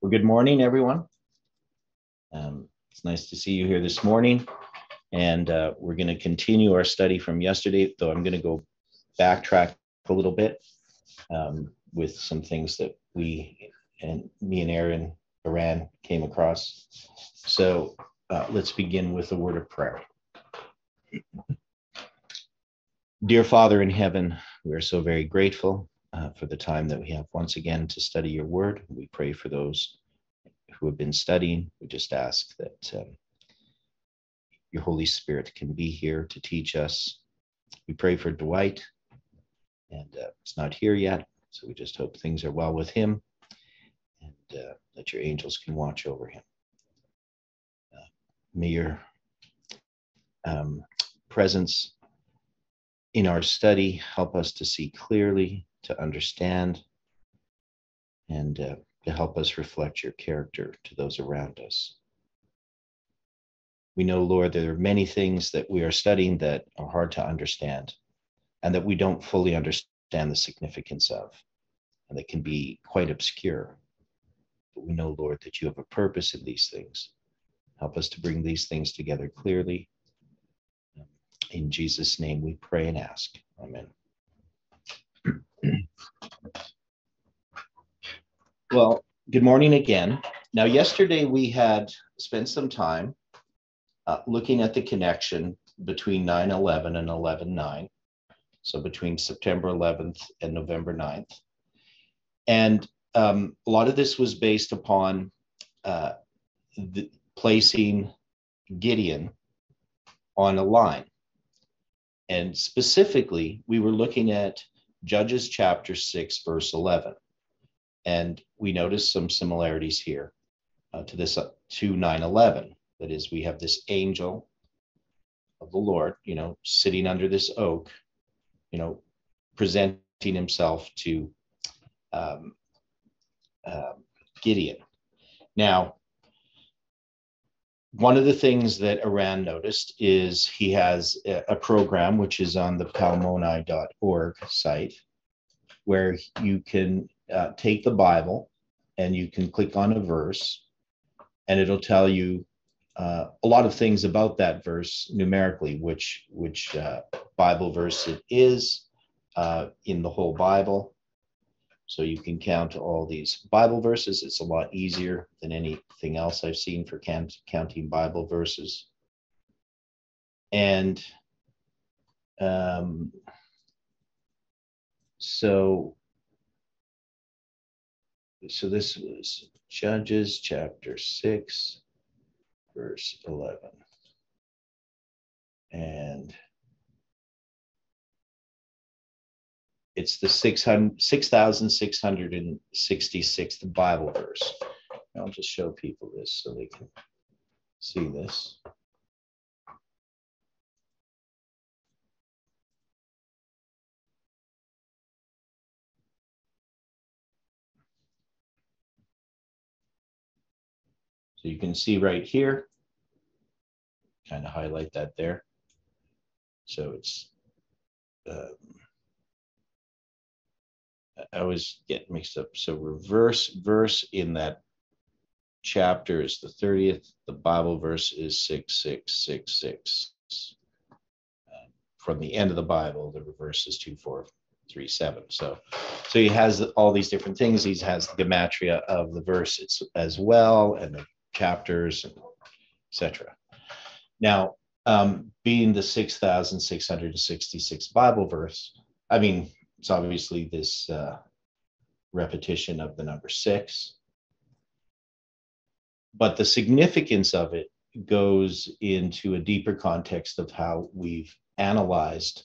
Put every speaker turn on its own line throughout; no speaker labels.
Well, good morning, everyone. Um, it's nice to see you here this morning. And uh, we're going to continue our study from yesterday, though I'm going to go backtrack a little bit um, with some things that we and me and Aaron Iran came across. So uh, let's begin with a word of prayer. Dear Father in heaven, we are so very grateful uh, for the time that we have once again to study your word. We pray for those who have been studying. We just ask that um, your Holy Spirit can be here to teach us. We pray for Dwight, and uh, it's not here yet, so we just hope things are well with him and uh, that your angels can watch over him. Uh, may your um, presence in our study help us to see clearly to understand, and uh, to help us reflect your character to those around us. We know, Lord, there are many things that we are studying that are hard to understand and that we don't fully understand the significance of, and that can be quite obscure. But we know, Lord, that you have a purpose in these things. Help us to bring these things together clearly. In Jesus' name we pray and ask. Amen. Well, good morning again. Now, yesterday we had spent some time uh, looking at the connection between 9 11 and 11 9. So, between September 11th and November 9th. And um, a lot of this was based upon uh, the, placing Gideon on a line. And specifically, we were looking at Judges chapter 6, verse 11. And we notice some similarities here uh, to this uh, to 9 11. That is, we have this angel of the Lord, you know, sitting under this oak, you know, presenting himself to um, uh, Gideon. Now, one of the things that Iran noticed is he has a program which is on the palmoni.org site where you can uh, take the Bible and you can click on a verse and it'll tell you uh, a lot of things about that verse numerically, which which uh, Bible verse it is uh, in the whole Bible, so you can count all these Bible verses. It's a lot easier than anything else I've seen for count, counting Bible verses. And um, so, so this was Judges chapter 6, verse 11. And it's the 6,666th Bible verse. I'll just show people this so they can see this. So you can see right here, kind of highlight that there. So it's um, I always get mixed up. So reverse verse in that chapter is the 30th. The Bible verse is 6666. Uh, from the end of the Bible, the reverse is 2437. So, so he has all these different things. He has the gematria of the verse as well, and the chapters, etc. Now, um, being the 6,666 Bible verse, I mean, it's obviously this uh, repetition of the number six. But the significance of it goes into a deeper context of how we've analyzed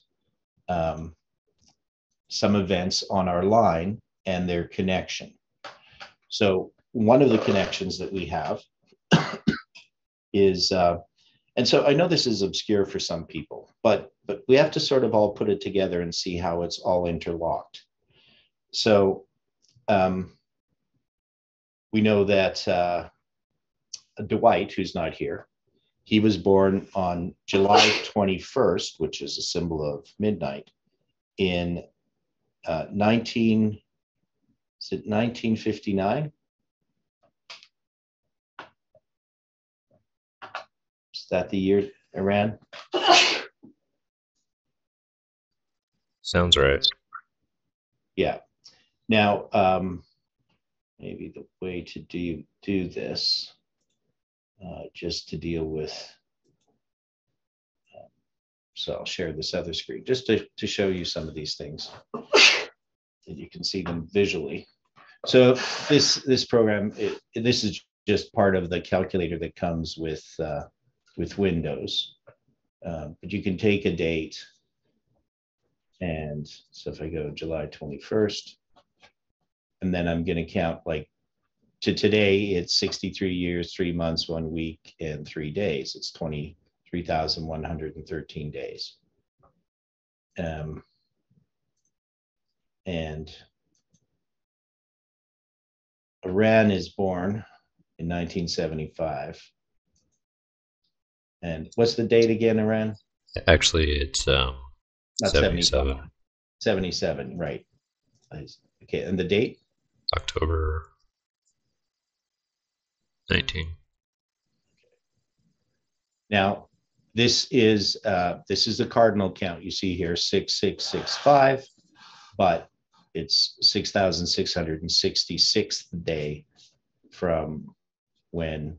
um, some events on our line and their connection. So, one of the connections that we have is uh, and so I know this is obscure for some people, but but we have to sort of all put it together and see how it's all interlocked. So um, we know that uh, Dwight, who's not here, he was born on July 21st, which is a symbol of midnight, in uh, 19, is it 1959? That the year Iran?
Sounds right.
Yeah. Now, um, maybe the way to do do this, uh, just to deal with. Um, so I'll share this other screen just to, to show you some of these things that you can see them visually. So this this program, it, this is just part of the calculator that comes with uh, with Windows. Uh, but you can take a date and so if I go July 21st, and then I'm going to count like to today, it's 63 years, three months, one week, and three days. It's 23,113 days. Um, and Iran is born in 1975. And what's the date again, Iran?
Actually, it's um,
Not
77.
77, right. Okay, and the date?
October 19.
Now, this is uh, this is the cardinal count you see here, 6665, but it's 6,666th day from when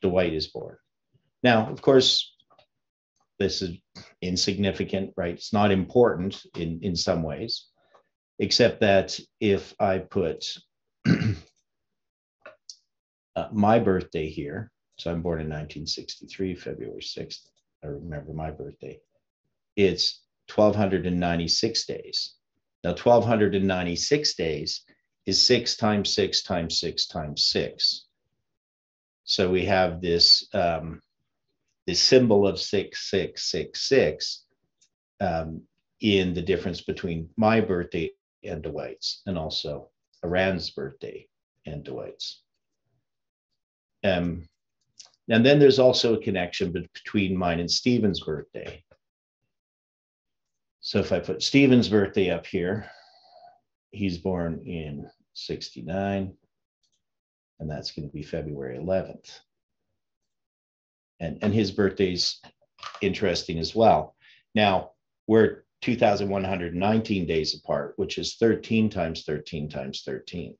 Dwight is born. Now, of course, this is insignificant, right? It's not important in, in some ways, except that if I put uh, my birthday here, so I'm born in 1963, February 6th. I remember my birthday. It's 1296 days. Now, 1296 days is six times six times six times six. So we have this um, this symbol of six six six six um, in the difference between my birthday and Dwight's, and also Iran's birthday and Dwight's. Um, and then there's also a connection between mine and Stephen's birthday. So if I put Stephen's birthday up here, he's born in 69, and that's going to be February 11th. And, and his birthday's interesting as well. Now, we're 2,119 days apart, which is 13 times 13 times 13.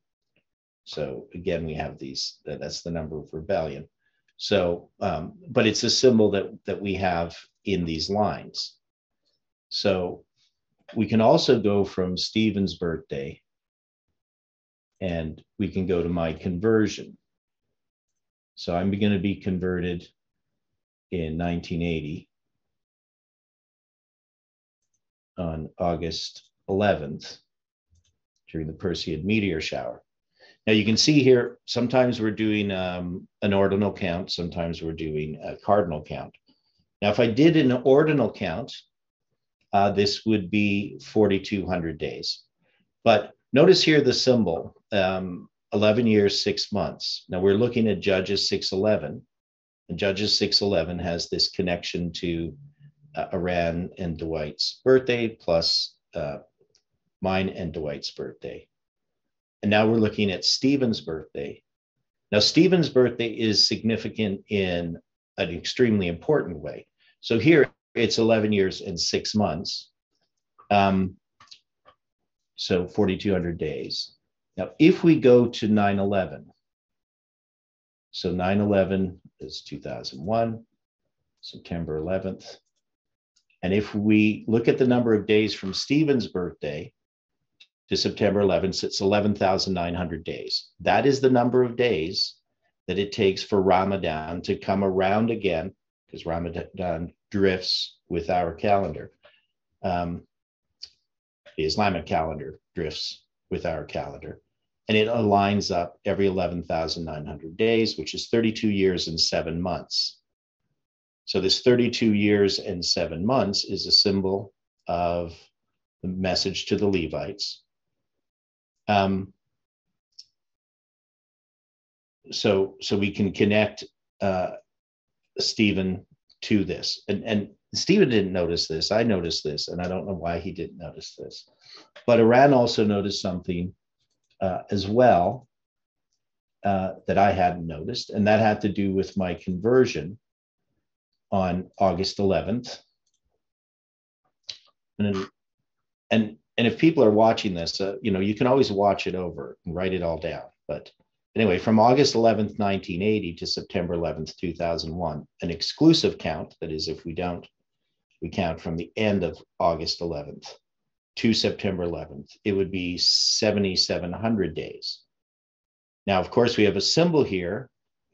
So again, we have these, that's the number of rebellion. So, um, but it's a symbol that, that we have in these lines. So we can also go from Stephen's birthday and we can go to my conversion. So I'm going to be converted in 1980 on August 11th during the Perseid meteor shower. Now you can see here, sometimes we're doing um, an ordinal count, sometimes we're doing a cardinal count. Now, if I did an ordinal count, uh, this would be 4,200 days. But notice here the symbol, um, 11 years, six months. Now we're looking at Judges 611, and Judges 611 has this connection to uh, Iran and Dwight's birthday, plus uh, mine and Dwight's birthday. And now we're looking at Stephen's birthday. Now, Stephen's birthday is significant in an extremely important way. So here it's 11 years and six months. Um, so 4,200 days. Now, if we go to 9 11, so 9 11 is 2001, September 11th. And if we look at the number of days from Stephen's birthday to September 11th, it's 11,900 days. That is the number of days that it takes for Ramadan to come around again, because Ramadan drifts with our calendar. Um, the Islamic calendar drifts with our calendar. And it aligns up every 11,900 days, which is 32 years and seven months. So, this 32 years and seven months is a symbol of the message to the Levites. Um, so, so we can connect uh, Stephen to this. And, and Stephen didn't notice this. I noticed this, and I don't know why he didn't notice this. But Iran also noticed something uh, as well uh, that I hadn't noticed, and that had to do with my conversion on August 11th. And, and, and if people are watching this, uh, you know, you can always watch it over and write it all down. But anyway, from August 11th, 1980 to September 11th, 2001, an exclusive count, that is, if we don't, we count from the end of August 11th to September 11th, it would be 7,700 days. Now, of course, we have a symbol here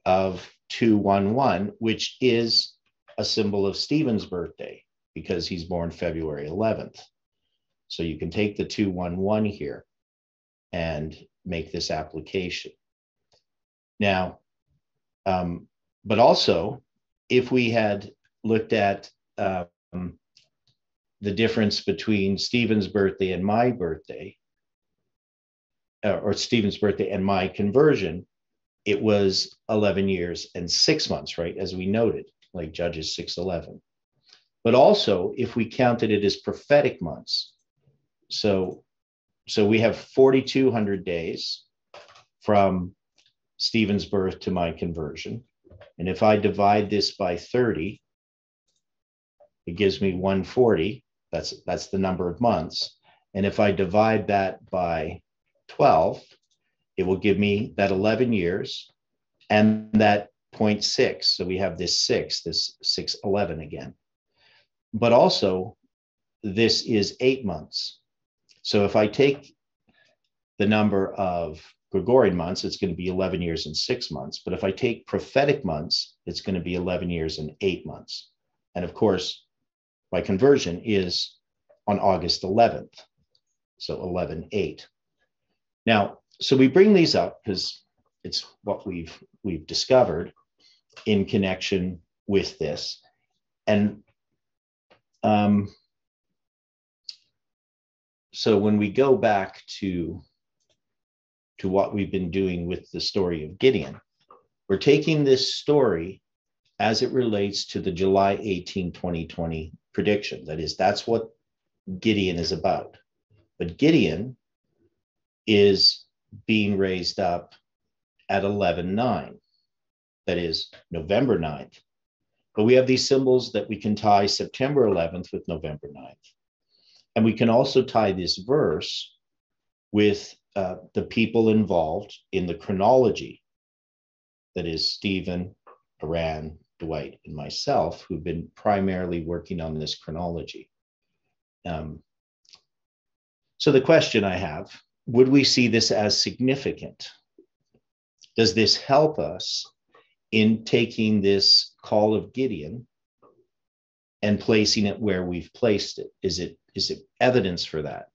of 211, which is a symbol of Stephen's birthday because he's born February 11th. So you can take the 211 here and make this application. Now, um, but also, if we had looked at um, the difference between Stephen's birthday and my birthday, uh, or Stephen's birthday and my conversion, it was 11 years and six months, right? As we noted, like Judges 611. But also, if we counted it as prophetic months, so so we have 4,200 days from Stephen's birth to my conversion. And if I divide this by 30, it gives me 140. That's, that's the number of months. And if I divide that by 12, it will give me that 11 years and that 0.6. So we have this 6, this 611 again. But also, this is eight months. So if I take the number of Gregorian months, it's going to be 11 years and six months. But if I take prophetic months, it's going to be 11 years and eight months. And of course, my conversion is on August 11th. So 11, 8. Now, so we bring these up because it's what we've we've discovered in connection with this. And um, so when we go back to, to what we've been doing with the story of Gideon, we're taking this story as it relates to the July 18, 2020 prediction. That is, that's what Gideon is about. But Gideon is being raised up at 11 9 that is November 9th. But we have these symbols that we can tie September 11th with November 9th. And we can also tie this verse with uh, the people involved in the chronology that is Stephen, Iran, Dwight, and myself, who've been primarily working on this chronology. Um, so the question I have would we see this as significant? Does this help us in taking this call of Gideon and placing it where we've placed it? Is it is it evidence for that?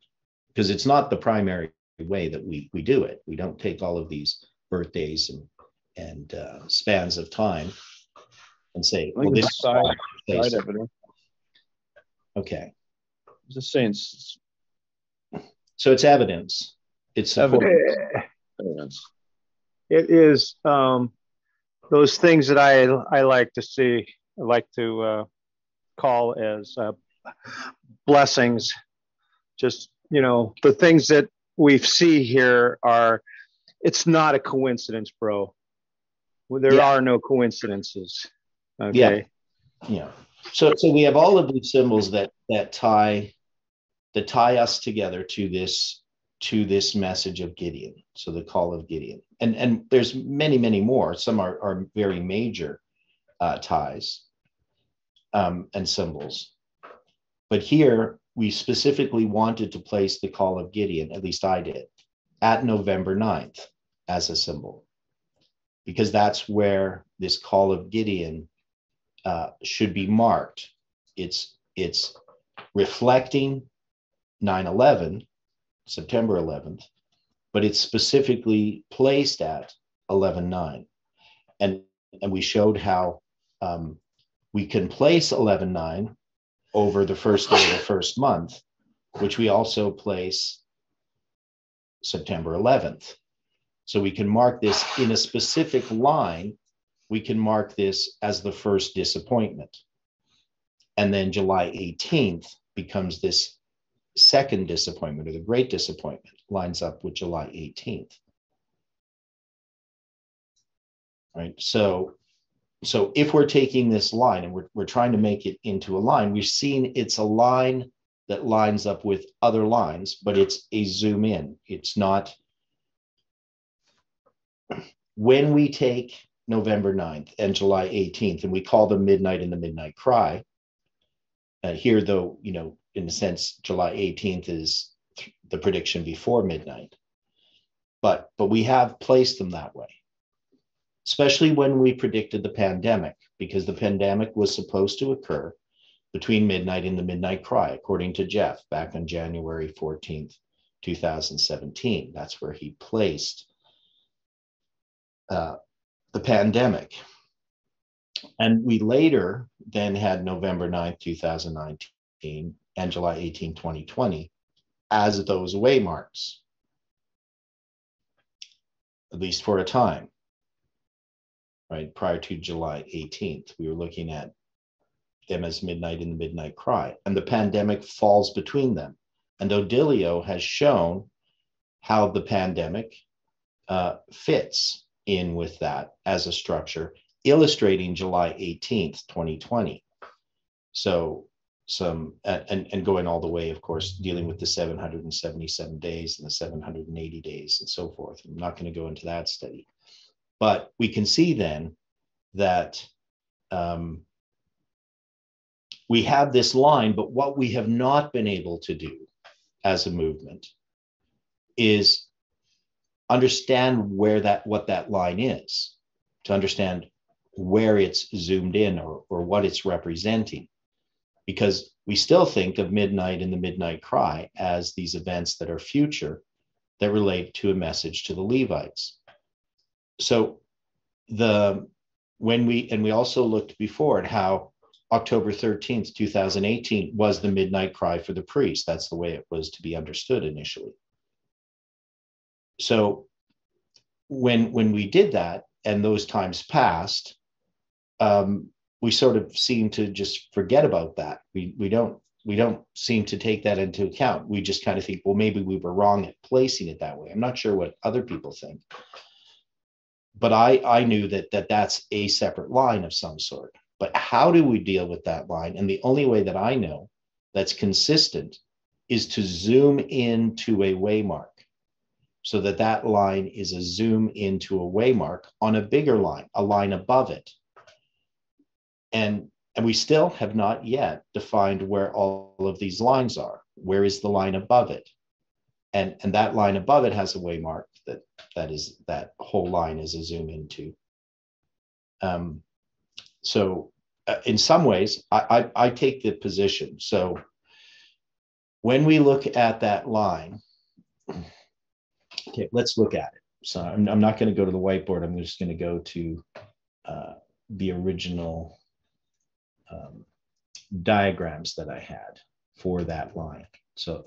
Because it's not the primary way that we we do it. We don't take all of these birthdays and and uh, spans of time and say, well, this side, side evidence. Okay.
Just saying.
So it's evidence. It's
evidence. It is um, those things that I I like to see, I like to uh, call as uh, blessings. Just you know, the things that we see here are. It's not a coincidence, bro. There yeah. are no coincidences. Okay.
Yeah. Yeah. So so we have all of these symbols that that tie that tie us together to this to this message of Gideon. So the call of Gideon, and and there's many many more. Some are are very major uh, ties um, and symbols, but here we specifically wanted to place the call of Gideon. At least I did at November 9th as a symbol, because that's where this call of Gideon uh, should be marked. It's it's reflecting 9/11 September 11th, but it's specifically placed at 11.9. And, and we showed how um, we can place 11.9 over the first day of the first month, which we also place September 11th. So we can mark this in a specific line. We can mark this as the first disappointment. And then July 18th becomes this second disappointment or the great disappointment lines up with July 18th. Right. So so if we're taking this line and we're, we're trying to make it into a line, we've seen it's a line that lines up with other lines, but it's a zoom in. It's not. When we take November 9th and July 18th, and we call them midnight and the midnight cry, uh, here, though, you know, in a sense, July 18th is the prediction before midnight. But but we have placed them that way especially when we predicted the pandemic, because the pandemic was supposed to occur between midnight and the midnight cry, according to Jeff back on January 14th, 2017. That's where he placed uh, the pandemic. And we later then had November 9th, 2019 and July 18, 2020 as those waymarks, at least for a time right, prior to July 18th. We were looking at them as midnight in the midnight cry, and the pandemic falls between them. And Odilio has shown how the pandemic uh, fits in with that as a structure, illustrating July 18th, 2020. So some and, and going all the way, of course, dealing with the 777 days and the 780 days and so forth. I'm not going to go into that study. But we can see then that um, we have this line, but what we have not been able to do as a movement is understand where that what that line is, to understand where it's zoomed in or, or what it's representing. Because we still think of midnight and the midnight cry as these events that are future that relate to a message to the Levites so the when we and we also looked before at how October 13th, 2018 was the midnight cry for the priest. That's the way it was to be understood initially. So when when we did that and those times passed, um, we sort of seem to just forget about that. We we don't we don't seem to take that into account. We just kind of think, well, maybe we were wrong at placing it that way. I'm not sure what other people think but I, I knew that, that that's a separate line of some sort. But how do we deal with that line? And the only way that I know that's consistent is to zoom into a waymark so that that line is a zoom into a waymark on a bigger line, a line above it. And, and we still have not yet defined where all of these lines are. Where is the line above it? And, and that line above it has a waymark that that is that whole line is a zoom into. Um, so uh, in some ways, I, I, I take the position. So when we look at that line, okay, let's look at it. So I'm, I'm not going to go to the whiteboard. I'm just going to go to uh, the original um, diagrams that I had for that line. So,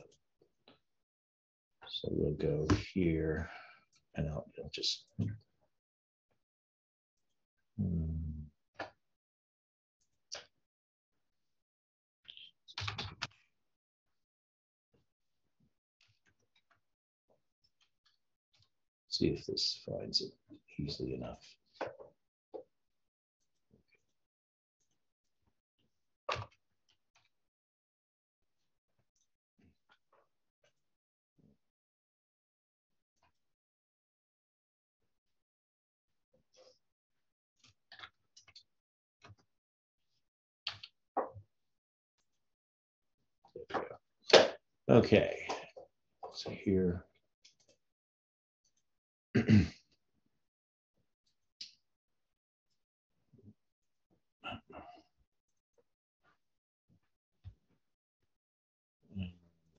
so we'll go here and I'll, I'll just. Hmm. See if this finds it easily enough. Okay, so here.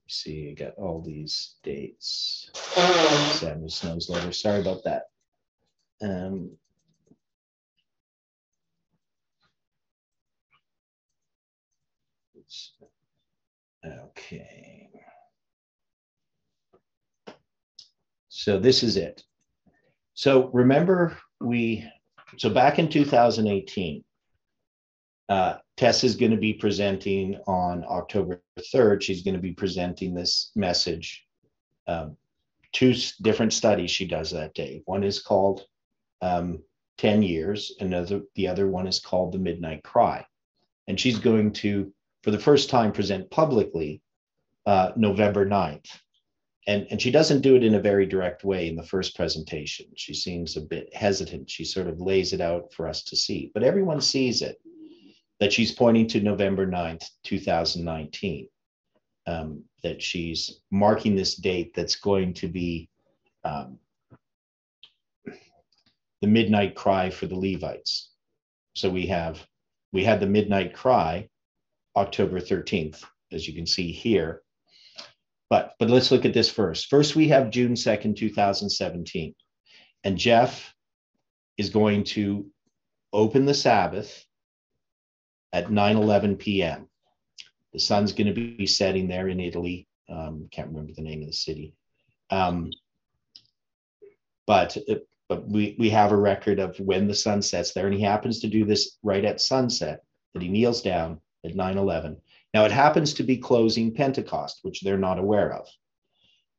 See, I got all these dates. Samuel Snow's letter. Sorry about that. Um, okay. So this is it. So remember we, so back in 2018, uh, Tess is going to be presenting on October 3rd. She's going to be presenting this message. Um, two different studies she does that day. One is called um, 10 years. Another, the other one is called The Midnight Cry. And she's going to, for the first time, present publicly uh, November 9th. And, and she doesn't do it in a very direct way in the first presentation. She seems a bit hesitant. She sort of lays it out for us to see, but everyone sees it that she's pointing to November 9th, 2019, um, that she's marking this date that's going to be um, the midnight cry for the Levites. So we have we had the midnight cry October 13th, as you can see here. But but let's look at this first. First, we have June 2nd, 2017. And Jeff is going to open the Sabbath at 9 11 p.m. The sun's going to be setting there in Italy. Um, can't remember the name of the city. Um, but but we, we have a record of when the sun sets there, and he happens to do this right at sunset, that he kneels down at 9 11. Now, it happens to be closing Pentecost, which they're not aware of.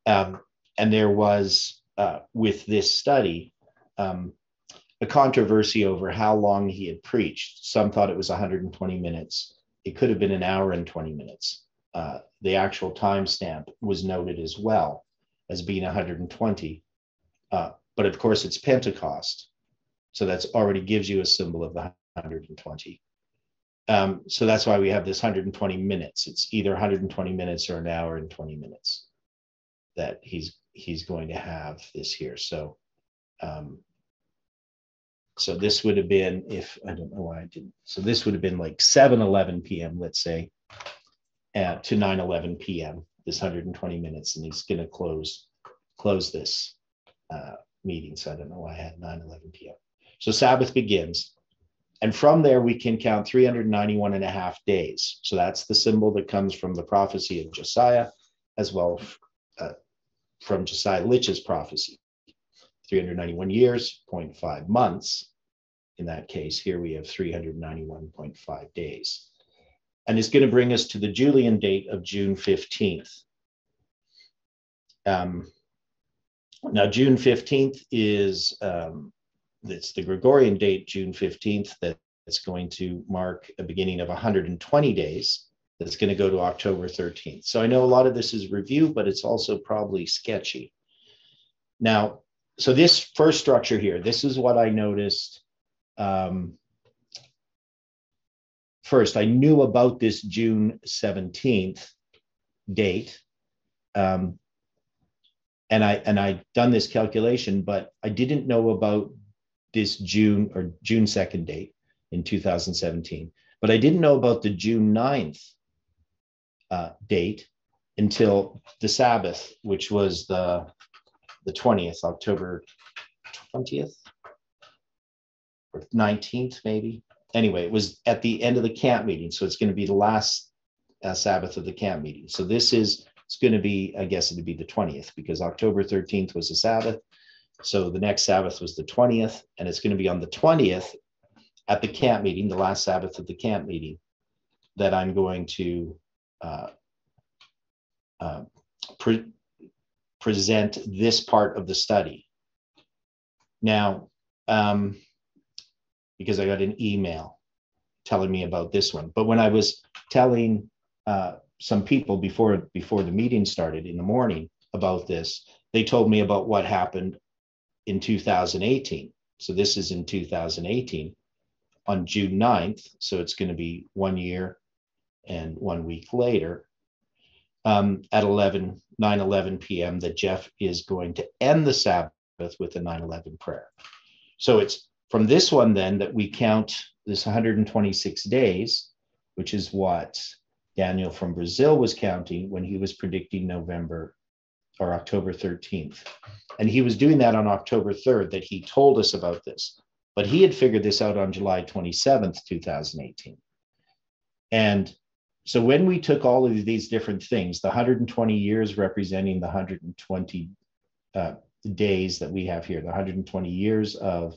Um, and there was, uh, with this study, um, a controversy over how long he had preached. Some thought it was 120 minutes. It could have been an hour and 20 minutes. Uh, the actual timestamp was noted as well as being 120. Uh, but of course, it's Pentecost. So that's already gives you a symbol of the 120. Um, so that's why we have this 120 minutes. It's either 120 minutes or an hour and 20 minutes that he's he's going to have this here. So um, so this would have been if I don't know why I didn't. So this would have been like 7 11 p.m. Let's say to 9 11 p.m. This 120 minutes, and he's going to close close this uh, meeting. So I don't know why I had 9 11 p.m. So Sabbath begins. And from there, we can count 391 and a half days. So that's the symbol that comes from the prophecy of Josiah, as well uh, from Josiah Litch's prophecy. 391 years, 0.5 months. In that case, here we have 391.5 days. And it's going to bring us to the Julian date of June 15th. Um, now, June 15th is um, it's the Gregorian date, June 15th, that's going to mark a beginning of 120 days. That's going to go to October 13th. So I know a lot of this is review, but it's also probably sketchy. Now, so this first structure here, this is what I noticed. Um, first, I knew about this June 17th date. Um, and I and I done this calculation, but I didn't know about this June or June 2nd date in 2017. But I didn't know about the June 9th uh, date until the Sabbath, which was the the 20th, October 20th or 19th, maybe. Anyway, it was at the end of the camp meeting. So it's going to be the last uh, Sabbath of the camp meeting. So this is it's going to be, I guess it'd be the 20th because October 13th was the Sabbath. So the next Sabbath was the 20th, and it's going to be on the 20th at the camp meeting, the last Sabbath of the camp meeting, that I'm going to uh, uh, pre- present this part of the study. Now, um, because I got an email telling me about this one, but when I was telling uh, some people before before the meeting started in the morning about this. They told me about what happened in 2018. So this is in 2018 on June 9th. So it's going to be one year and one week later um, at 11, 9 11 p.m. that Jeff is going to end the Sabbath with a 9 11 prayer. So it's from this one then that we count this 126 days, which is what Daniel from Brazil was counting when he was predicting November or October 13th. And he was doing that on October 3rd, that he told us about this. But he had figured this out on July 27th, 2018. And so when we took all of these different things, the 120 years representing the 120 uh, days that we have here, the 120 years of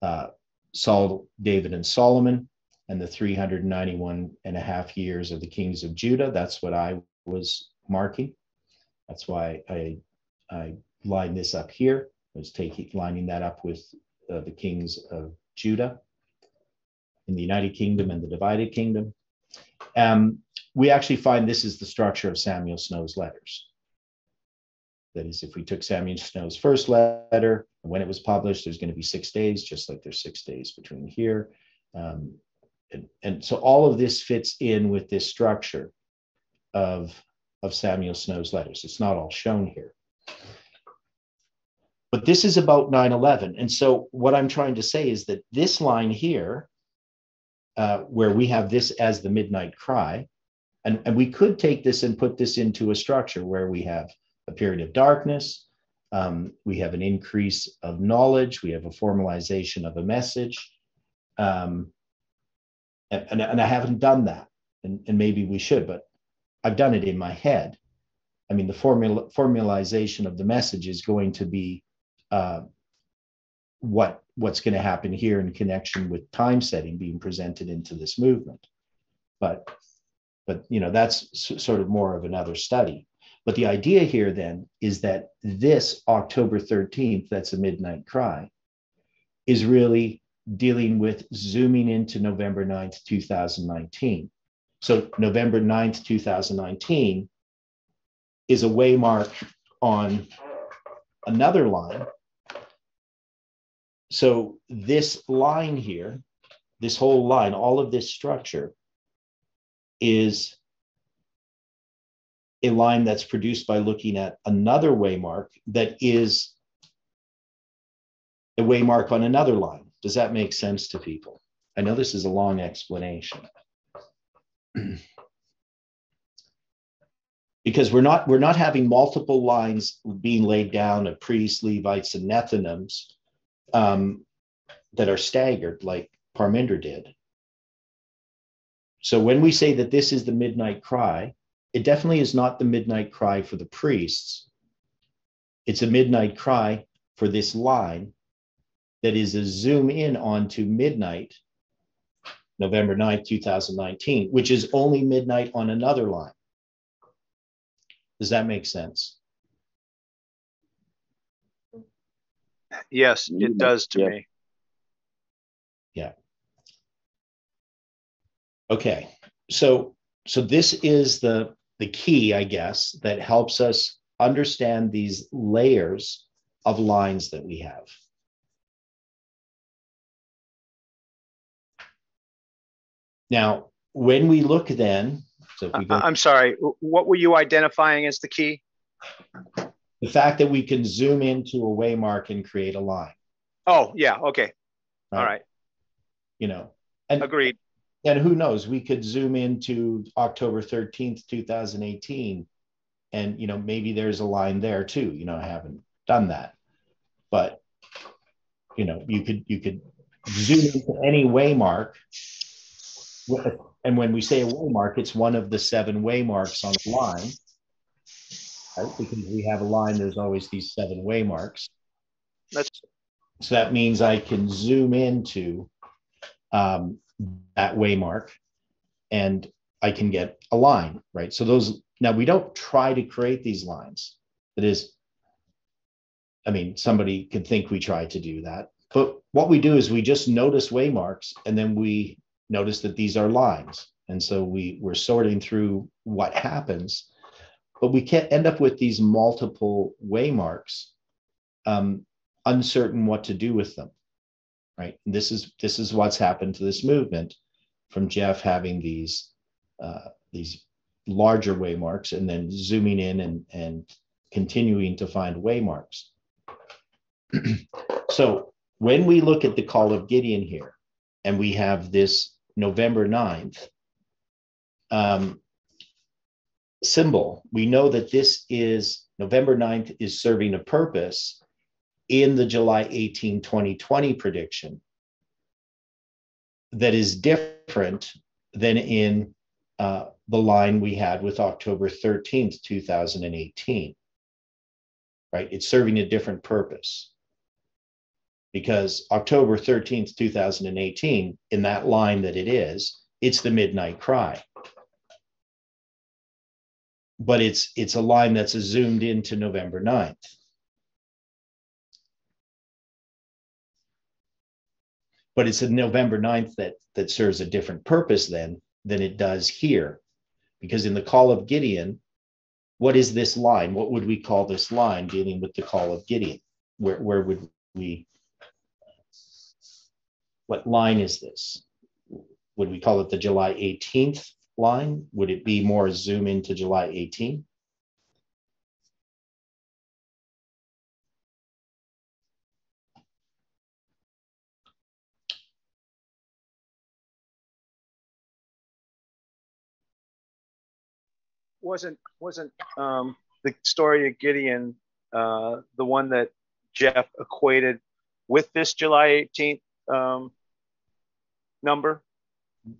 uh, Saul, David, and Solomon, and the 391 and a half years of the kings of Judah. That's what I was marking. That's why I, I lined this up here. I was taking lining that up with uh, the kings of Judah in the United Kingdom and the divided kingdom. Um, we actually find this is the structure of Samuel Snow's letters. That is, if we took Samuel Snow's first letter, when it was published, there's going to be six days, just like there's six days between here. Um, and, and so all of this fits in with this structure of, of Samuel Snow's letters. It's not all shown here. But this is about 9 11. And so what I'm trying to say is that this line here, uh, where we have this as the midnight cry, and, and we could take this and put this into a structure where we have a period of darkness, um, we have an increase of knowledge, we have a formalization of a message. Um, and, and, I haven't done that, and, and maybe we should, but I've done it in my head. I mean, the formula, formalization of the message is going to be uh, what what's going to happen here in connection with time setting being presented into this movement. But but you know that's sort of more of another study. But the idea here then is that this October 13th, that's a midnight cry, is really dealing with zooming into November 9th, 2019. So November 9th, 2019 is a waymark on another line. So this line here, this whole line, all of this structure is a line that's produced by looking at another waymark that is a waymark on another line. Does that make sense to people? I know this is a long explanation. Because we're not we're not having multiple lines being laid down of priests, Levites, and Nethinims um, that are staggered like Parminder did. So when we say that this is the midnight cry, it definitely is not the midnight cry for the priests. It's a midnight cry for this line that is a zoom in onto midnight, November 9th, 2019, which is only midnight on another line. Does that make sense?
Yes, it does to
yeah.
me.
Yeah. Okay. So so this is the the key, I guess, that helps us understand these layers of lines that we have. Now, when we look then, so if we go,
I'm sorry, what were you identifying as the key?
the fact that we can zoom into a waymark and create a line.
Oh, yeah, okay.
Right?
All right.
You know, and
Agreed.
and who knows, we could zoom into October 13th, 2018, and you know, maybe there's a line there too. You know, I haven't done that. But you know, you could you could zoom into any waymark and when we say a waymark, it's one of the seven waymarks on the line. Right? Because we have a line, there's always these seven waymarks.
That's
so that means I can zoom into um, that waymark and I can get a line, right? So those now we don't try to create these lines. That is, I mean, somebody could think we try to do that, but what we do is we just notice waymarks and then we notice that these are lines. And so we, we're sorting through what happens, but we can't end up with these multiple waymarks, um, uncertain what to do with them. Right. And this is this is what's happened to this movement from Jeff having these uh, these larger waymarks and then zooming in and, and continuing to find waymarks. so when we look at the call of Gideon here, and we have this November 9th um, symbol, we know that this is November 9th is serving a purpose in the July 18, 2020 prediction that is different than in uh, the line we had with October 13th, 2018. Right? It's serving a different purpose because October 13th, 2018, in that line that it is, it's the midnight cry. But it's it's a line that's zoomed into November 9th. but it's a November 9th that that serves a different purpose then than it does here. Because in the call of Gideon, what is this line? What would we call this line dealing with the call of Gideon? Where, where would we, what line is this? Would we call it the July 18th line? Would it be more zoom into July 18th?
wasn't wasn't um, the story of Gideon uh, the one that Jeff equated with this July 18th um, number?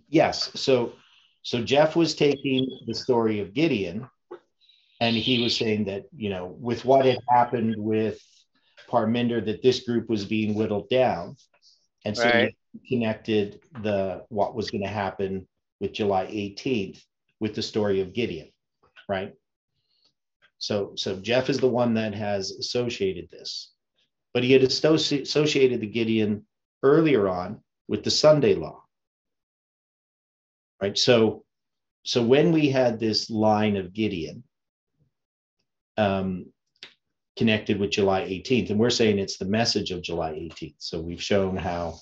Yes. So so Jeff was taking the story of Gideon, and he was saying that you know with what had happened with Parminder, that this group was being whittled down, and so right. he connected the what was going to happen with July 18th with the story of Gideon right? So, so Jeff is the one that has associated this, but he had associated the Gideon earlier on with the Sunday law, right? So, so when we had this line of Gideon um, connected with July 18th, and we're saying it's the message of July 18th. So we've shown how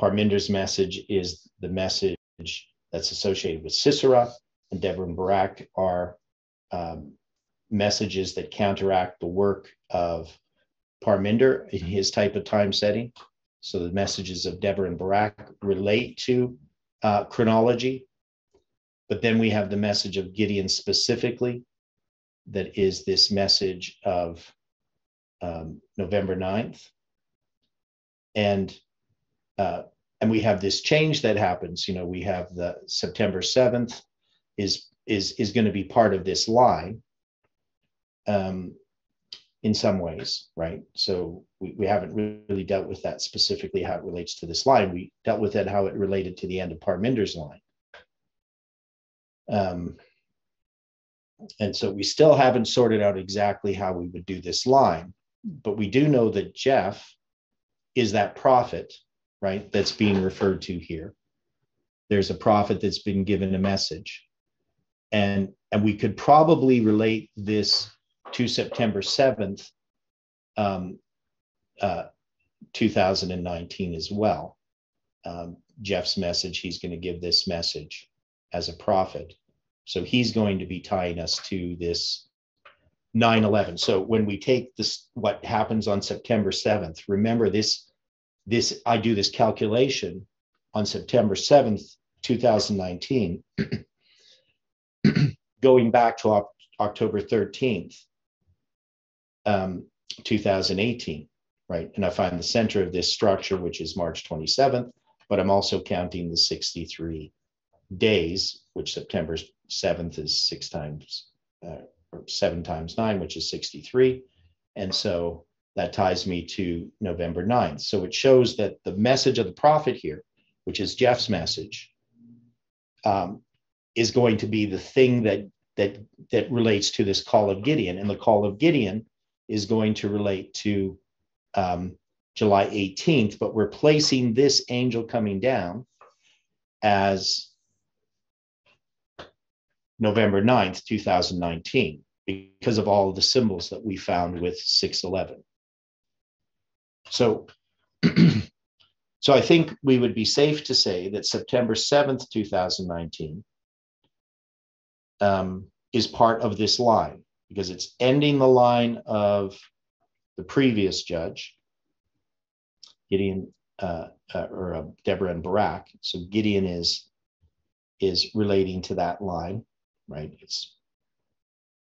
Parminder's message is the message that's associated with Sisera, and Deborah and Barak are um, messages that counteract the work of Parminder in his type of time setting. So the messages of Deborah and Barak relate to uh, chronology. But then we have the message of Gideon specifically, that is this message of um, November 9th. And uh, and we have this change that happens. You know, we have the September 7th is is is going to be part of this line um, in some ways, right? So we, we haven't really dealt with that specifically how it relates to this line. We dealt with it how it related to the end of Parminder's line. Um, and so we still haven't sorted out exactly how we would do this line, but we do know that Jeff is that prophet, right? That's being referred to here. There's a prophet that's been given a message and and we could probably relate this to September 7th, um, uh, 2019 as well. Um, Jeff's message, he's going to give this message as a prophet. So he's going to be tying us to this 9 11. So when we take this, what happens on September 7th, remember this, this, I do this calculation on September 7th, 2019. going back to October 13th, um, 2018, right? And I find the center of this structure, which is March 27th, but I'm also counting the 63 days, which September 7th is six times, uh, or seven times nine, which is 63. And so that ties me to November 9th. So it shows that the message of the prophet here, which is Jeff's message, um, is going to be the thing that that that relates to this call of Gideon, and the call of Gideon is going to relate to um, July 18th. But we're placing this angel coming down as November 9th, 2019, because of all of the symbols that we found with 611. So, so I think we would be safe to say that September 7th, 2019 um, is part of this line because it's ending the line of the previous judge, Gideon uh, uh, or uh, Deborah and Barak. So Gideon is is relating to that line, right? It's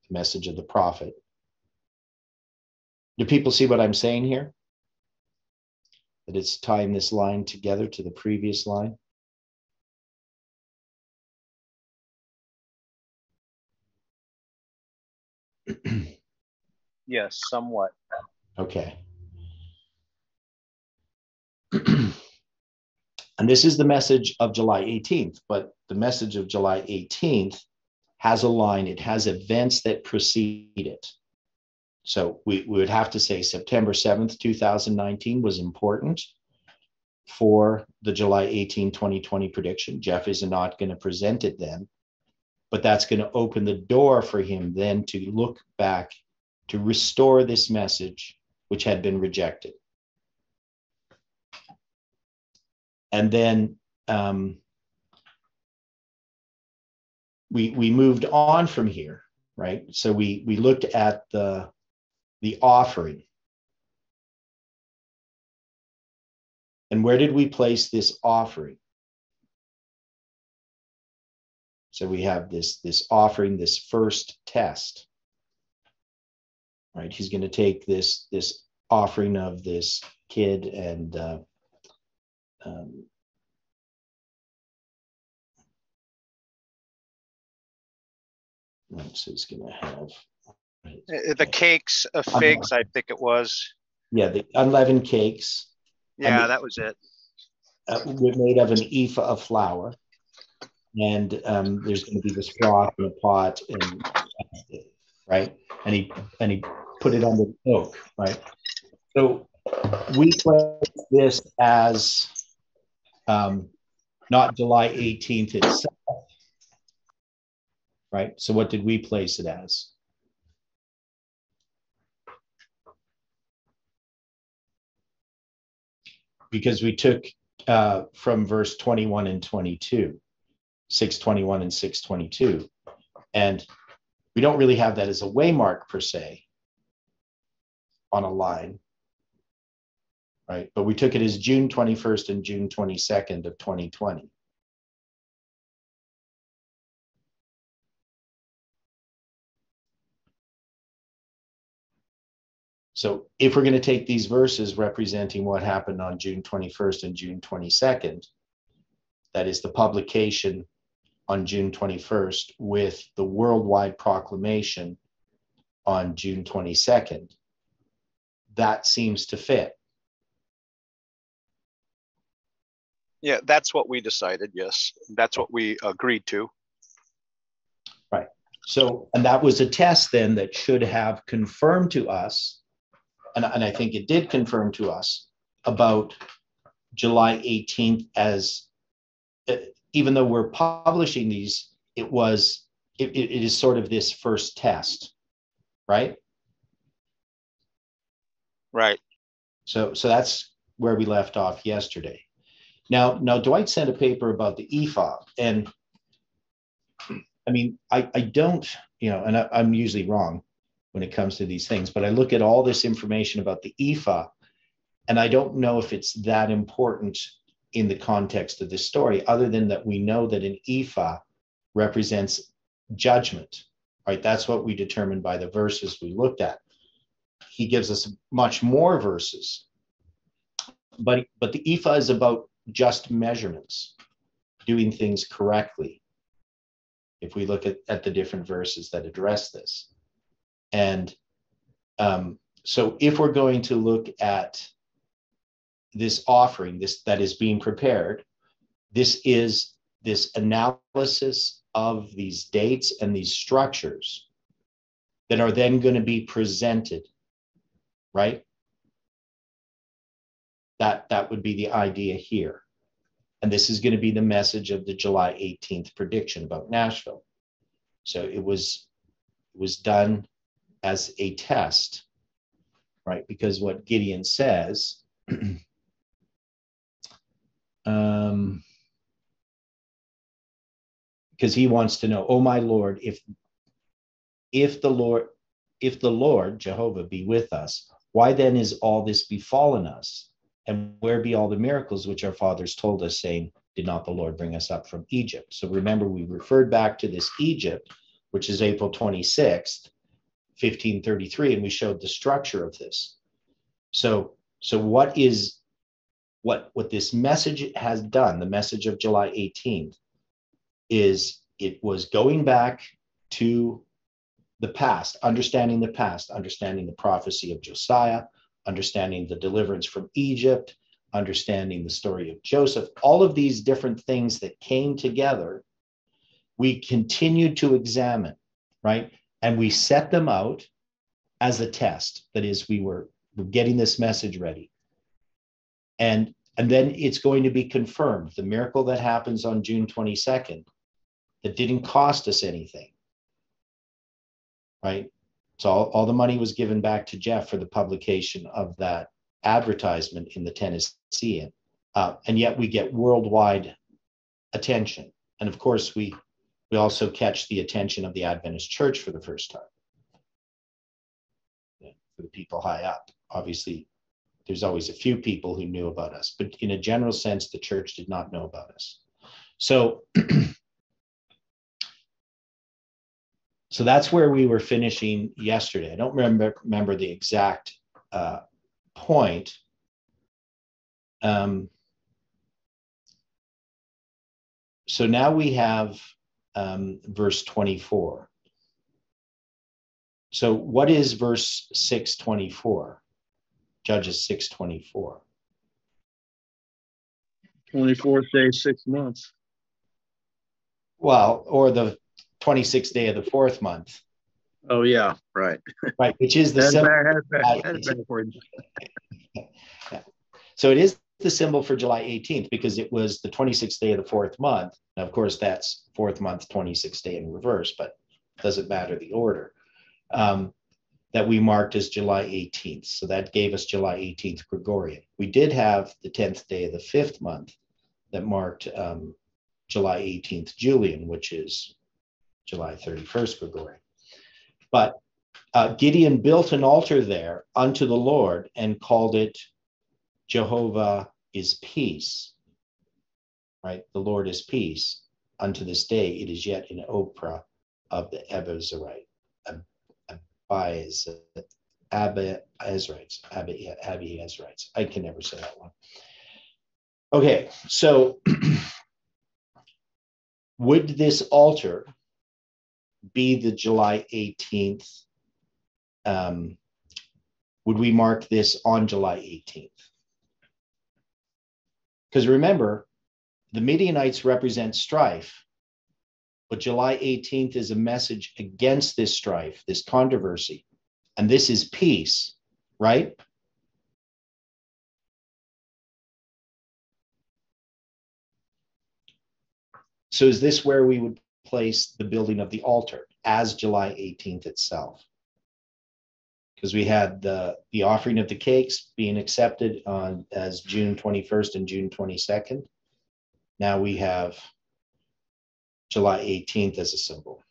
the message of the prophet. Do people see what I'm saying here? That it's tying this line together to the previous line.
yes, somewhat.
Okay. and this is the message of July 18th, but the message of July 18th has a line, it has events that precede it. So we, we would have to say September 7th, 2019 was important for the July 18, 2020 prediction. Jeff is not going to present it then, but that's going to open the door for him then to look back to restore this message which had been rejected. And then um, we we moved on from here, right? So we we looked at the the offering. And where did we place this offering? So we have this this offering, this first test. Right? He's going to take this this offering of this kid and uh, um, so he's going to have
uh, the cakes of figs, I think it was.
Yeah, the unleavened cakes.
Yeah, that was it.
Uh, made of an ephah of flour, and um, there's going to be this broth in a pot, and right, and he and he put it on the oak, right. So we place this as um, not July 18th itself, right? So what did we place it as? Because we took uh, from verse 21 and 22, 621 and 622. And we don't really have that as a waymark per se on a line, right? But we took it as June 21st and June 22nd of 2020. So if we're going to take these verses representing what happened on June 21st and June 22nd, that is the publication on June 21st with the worldwide proclamation on June 22nd, that seems to fit.
Yeah, that's what we decided. Yes, that's what we agreed to.
Right. So, and that was a test then that should have confirmed to us and, and I think it did confirm to us about July 18th as even though we're publishing these, it was it, it is sort of this first test, right?
Right.
So so that's where we left off yesterday. Now now Dwight sent a paper about the ephah, and I mean I I don't you know, and I, I'm usually wrong when it comes to these things. But I look at all this information about the ephah, and I don't know if it's that important in the context of this story, other than that we know that an ephah represents judgment, right? That's what we determined by the verses we looked at. He gives us much more verses, but but the ephah is about just measurements, doing things correctly. If we look at, at the different verses that address this. And um, so if we're going to look at this offering, this that is being prepared, this is this analysis of these dates and these structures that are then going to be presented, right? That, that would be the idea here. And this is going to be the message of the July 18th prediction about Nashville. So it was, it was done as a test, right? Because what Gideon says, um, because he wants to know, oh my Lord, if if the Lord, if the Lord Jehovah be with us, why then is all this befallen us? And where be all the miracles which our fathers told us, saying, Did not the Lord bring us up from Egypt? So remember, we referred back to this Egypt, which is April 26th, 1533 and we showed the structure of this so so what is what what this message has done the message of july 18th is it was going back to the past understanding the past understanding the prophecy of josiah understanding the deliverance from egypt understanding the story of joseph all of these different things that came together we continued to examine right and we set them out as a test. That is, we were, were getting this message ready. And And then it's going to be confirmed the miracle that happens on June 22nd that didn't cost us anything. Right? So all, all the money was given back to Jeff for the publication of that advertisement in the Tennessean. Uh, and yet we get worldwide attention. And of course, we we also catch the attention of the Adventist Church for the first time. Yeah, for the people high up. Obviously, there's always a few people who knew about us, but in a general sense, the church did not know about us. So so that's where we were finishing yesterday. I don't remember remember the exact uh, point. Um, so now we have um, verse 24. So what is verse 624? Judges 624.
24th day, six months.
Well, or the 26th day of the fourth month.
Oh, yeah, right.
Right, which is the symbol.
bad, that's bad, that's backwards.
So it is the symbol for July 18th because it was the 26th day of the fourth month. Now, of course, that's fourth month, 26th day in reverse, but doesn't matter the order. Um, that we marked as July 18th. So that gave us July 18th Gregorian. We did have the 10th day of the fifth month that marked um, July 18th Julian, which is July 31st Gregorian. But uh, Gideon built an altar there unto the Lord and called it Jehovah is peace. Right? The Lord is peace. Unto this day, it is yet in Ophrah of the Ebezerite. Abiez, Abiezrites, Abiezrites. I can never say that one. Okay, so would this altar be the July 18th? Um, would we mark this on July 18th? Because remember, the Midianites represent strife, but July 18th is a message against this strife, this controversy. And this is peace, right? So, is this where we would place the building of the altar as July 18th itself? Because we had the, the offering of the cakes being accepted on as June 21st and June 22nd. Now we have July 18th as a symbol.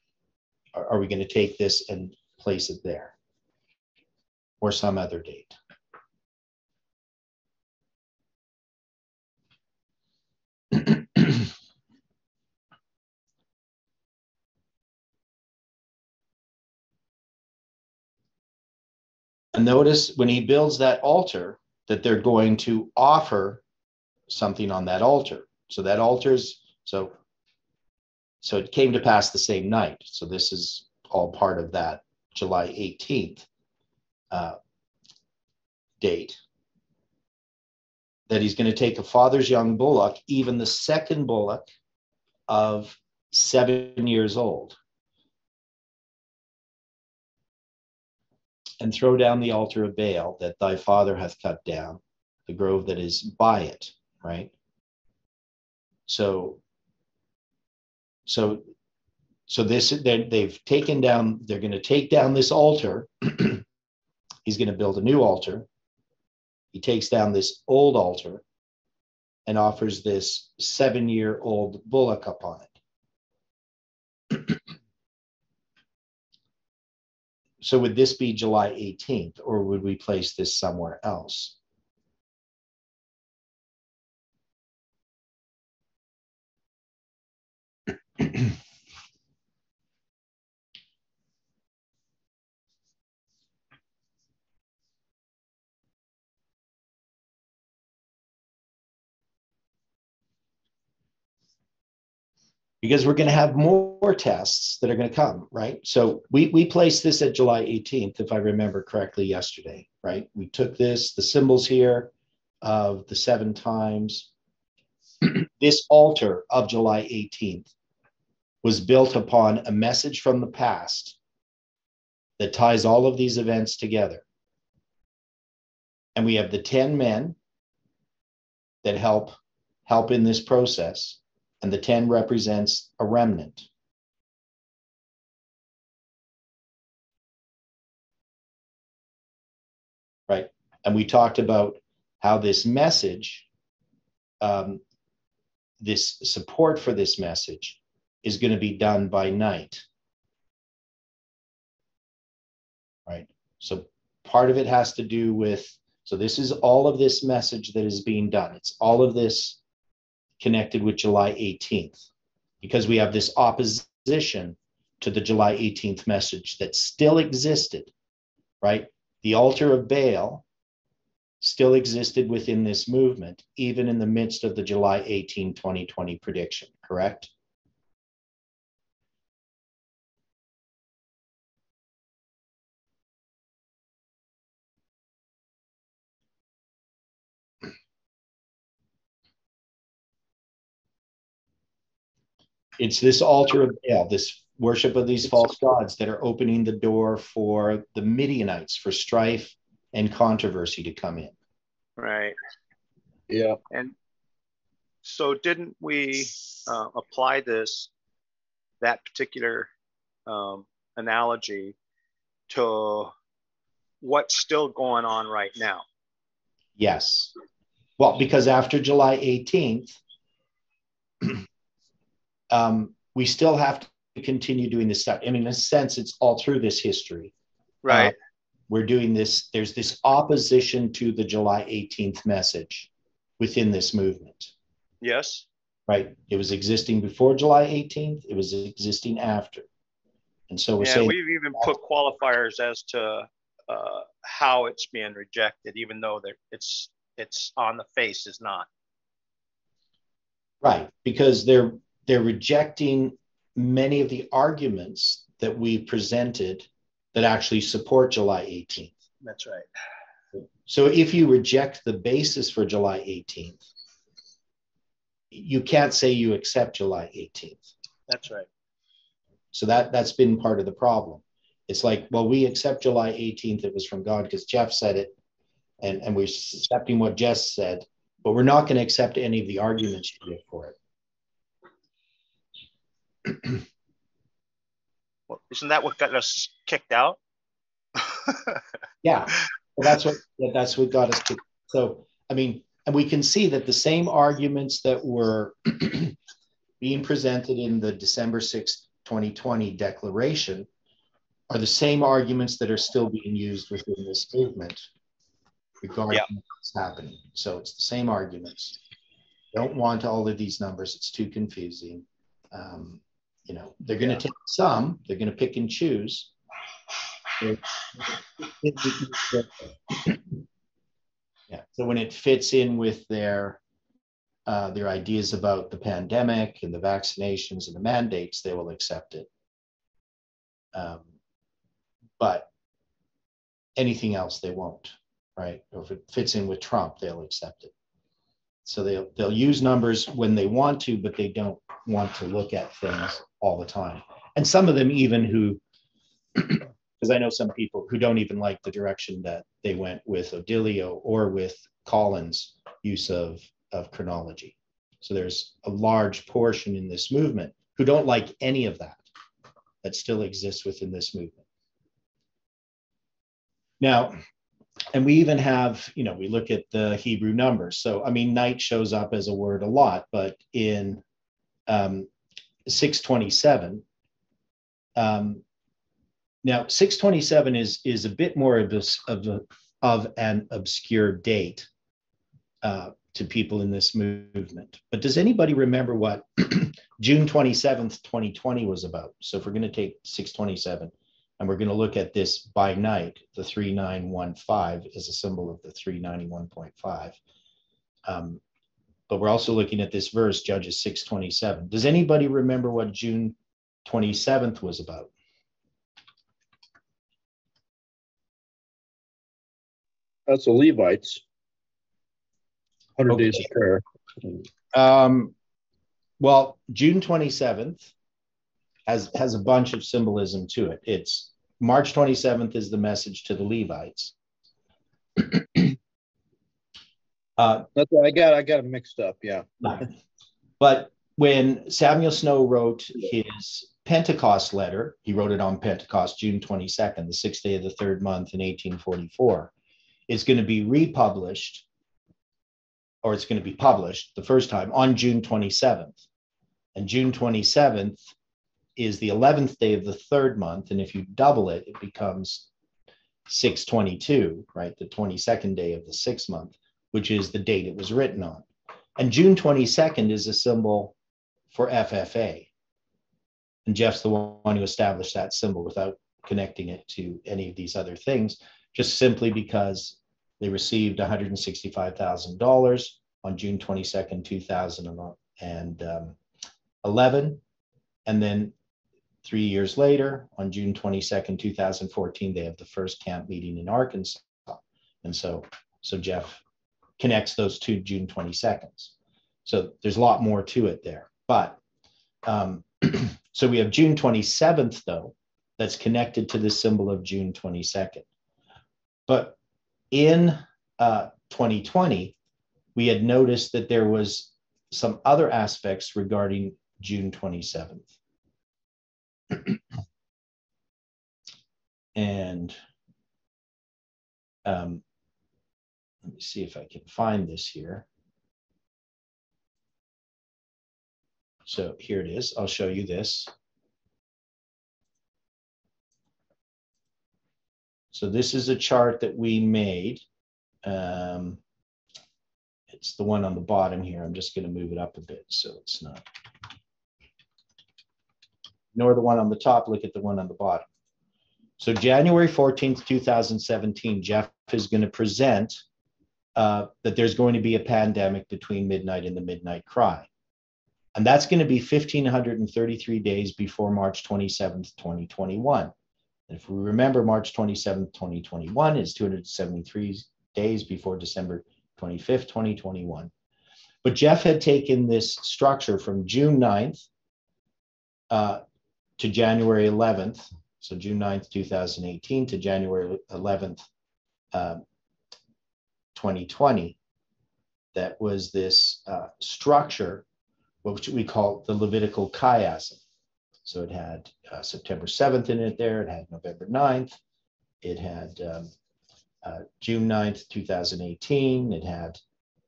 Are, are we going to take this and place it there or some other date? and notice when he builds that altar that they're going to offer something on that altar. So that altars, so so it came to pass the same night. So this is all part of that July 18th uh, date. That he's going to take a father's young bullock, even the second bullock of seven years old, and throw down the altar of Baal that thy father hath cut down, the grove that is by it, right? So so, so this they've taken down. They're going to take down this altar. He's going to build a new altar. He takes down this old altar and offers this seven-year-old bullock upon it. so would this be July 18th, or would we place this somewhere else? because we're going to have more tests that are going to come, right? So we we placed this at July 18th, if I remember correctly, yesterday, right? We took this, the symbols here of the seven times. this altar of July 18th was built upon a message from the past that ties all of these events together. And we have the 10 men that help help in this process, and the 10 represents a remnant. Right. And we talked about how this message, um, this support for this message, is going to be done by night. Right. So part of it has to do with so this is all of this message that is being done. It's all of this connected with July 18th because we have this opposition to the July 18th message that still existed, right? The altar of Baal still existed within this movement, even in the midst of the July 18, 2020 prediction, correct? It's this altar of Baal, this worship of these false gods that are opening the door for the Midianites, for strife and controversy to come in.
Right.
Yeah.
And so didn't we uh, apply this, that particular um, analogy to what's still going on right now?
Yes. Well, because after July 18th, um, we still have to continue doing this stuff. I mean, in a sense, it's all through this history.
Right.
Uh, we're doing this, there's this opposition to the July 18th message within this movement,
yes.
right? It was existing before July 18th, it was existing after. And so we're
Yeah,
saying,
we've even put qualifiers as to uh, how it's being rejected, even though it's it's on the face is not.
right, because they're they're rejecting many of the arguments that we presented that actually support July 18th.
That's right.
So if you reject the basis for July 18th, you can't say you accept July 18th.
That's right.
So that that's been part of the problem. It's like, well, we accept July 18th. It was from God because Jeff said it, and and we're accepting what Jeff said, but we're not going to accept any of the arguments you give for it.
Well, isn't that what got us kicked out?
Yeah, well, that's what that's what got us to. So I mean, and we can see that the same arguments that were being presented in the December 6th, 2020 declaration are the same arguments that are still being used within this movement regarding
Yeah.
what's happening. So it's the same arguments. Don't want all of these numbers. It's too confusing. Um, you know, they're going to
Yeah.
take some, they're going to pick and choose. yeah. So when it fits in with their uh, their ideas about the pandemic and the vaccinations and the mandates, they will accept it. Um, but anything else, they won't, right? Or if it fits in with Trump, they'll accept it. So they'll they'll use numbers when they want to, but they don't want to look at things all the time. And some of them even who because I know some people who don't even like the direction that they went with Odilio or with Collins' use of, of chronology. So there's a large portion in this movement who don't like any of that that still exists within this movement. Now, and we even have, you know, we look at the Hebrew numbers. So, I mean, night shows up as a word a lot, but in um, 627, um, now, 627 is, is a bit more of, this, of, a, of an obscure date uh, to people in this movement. But does anybody remember what June 27th, 2020 was about? So if we're going to take 627 and we're going to look at this by night, the 3915 is a symbol of the 391.5. Um, but we're also looking at this verse, Judges 627. Does anybody remember what June 27th was about?
That's the Levites. Hundred
Okay.
days of prayer.
Um, well, June 27th has has a bunch of symbolism to it. It's March 27th is the message to the Levites. Uh,
That's what I got. I got it mixed up. Yeah.
but when Samuel Snow wrote his Pentecost letter, he wrote it on Pentecost, June 22nd, the sixth day of the third month in 1844. It's going to be republished, or it's going to be published the first time on June 27th. And June 27th is the 11th day of the third month. And if you double it, it becomes 622, right? The 22nd day of the sixth month, which is the date it was written on. And June 22nd is a symbol for FFA. And Jeff's the one who established that symbol without connecting it to any of these other things, just simply because they received $165,000 on June 22nd, 2011. And 1. And then three years later, on June 22nd, 2014, they have the first camp meeting in Arkansas. And so, so Jeff connects those two June 22nds. So there's a lot more to it there. But um, so we have June 27th, though, that's connected to the symbol of June 22nd. But in uh, 2020, we had noticed that there was some other aspects regarding June 27th. and um, let me see if I can find this here. So here it is. I'll show you this. So this is a chart that we made. Um, it's the one on the bottom here. I'm just going to move it up a bit so it's not. Nor the one on the top. Look at the one on the bottom. So January 14th, 2017, Jeff is going to present uh, that there's going to be a pandemic between midnight and the midnight cry. And that's going to be 1,533 days before March 27th, 2021. And if we remember, March 27th, 2021 is 273 days before December 25th, 2021. But Jeff had taken this structure from June 9th uh, to January 11th, so June 9th, 2018 to January 11th, uh, 2020. That was this uh, structure, which we call the Levitical chiasm. So it had uh, September 7th in it there, it had November 9th, it had um, uh, June 9th, 2018, it had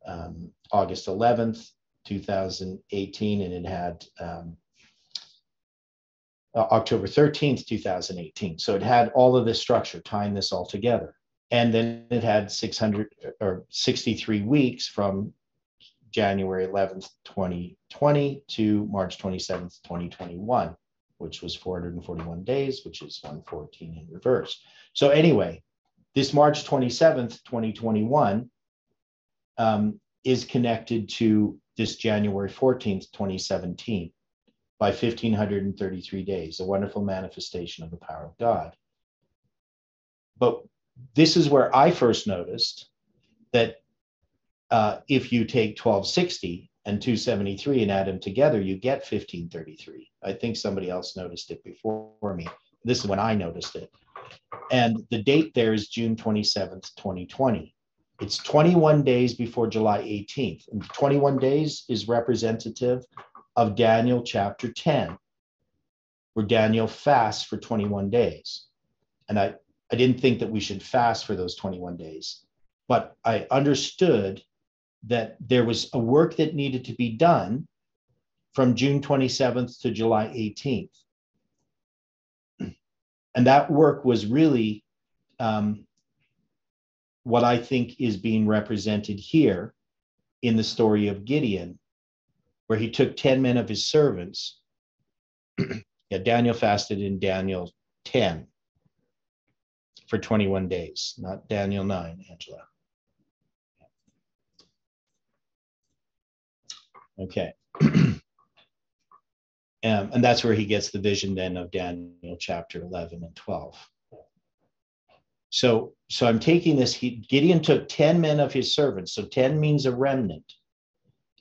um, August 11th, 2018, and it had um, uh, October 13th, 2018. So it had all of this structure tying this all together. And then it had 600 or 63 weeks from January 11th, 2020 to March 27th, 2021, which was 441 days, which is 114 in reverse. So, anyway, this March 27th, 2021 um, is connected to this January 14th, 2017 by 1533 days, a wonderful manifestation of the power of God. But this is where I first noticed that uh, if you take 1260 and 273 and add them together, you get 1533. I think somebody else noticed it before me. This is when I noticed it. And the date there is June 27th, 2020. It's 21 days before July 18th. And 21 days is representative of Daniel chapter 10, where Daniel fasts for 21 days. And I, I didn't think that we should fast for those 21 days, but I understood that there was a work that needed to be done from June 27th to July 18th. And that work was really um, what I think is being represented here in the story of Gideon where he took 10 men of his servants. yeah, Daniel fasted in Daniel 10 for 21 days, not Daniel 9, Angela. Okay. um, and that's where he gets the vision then of Daniel chapter 11 and 12. So, so I'm taking this. He, Gideon took 10 men of his servants. So 10 means a remnant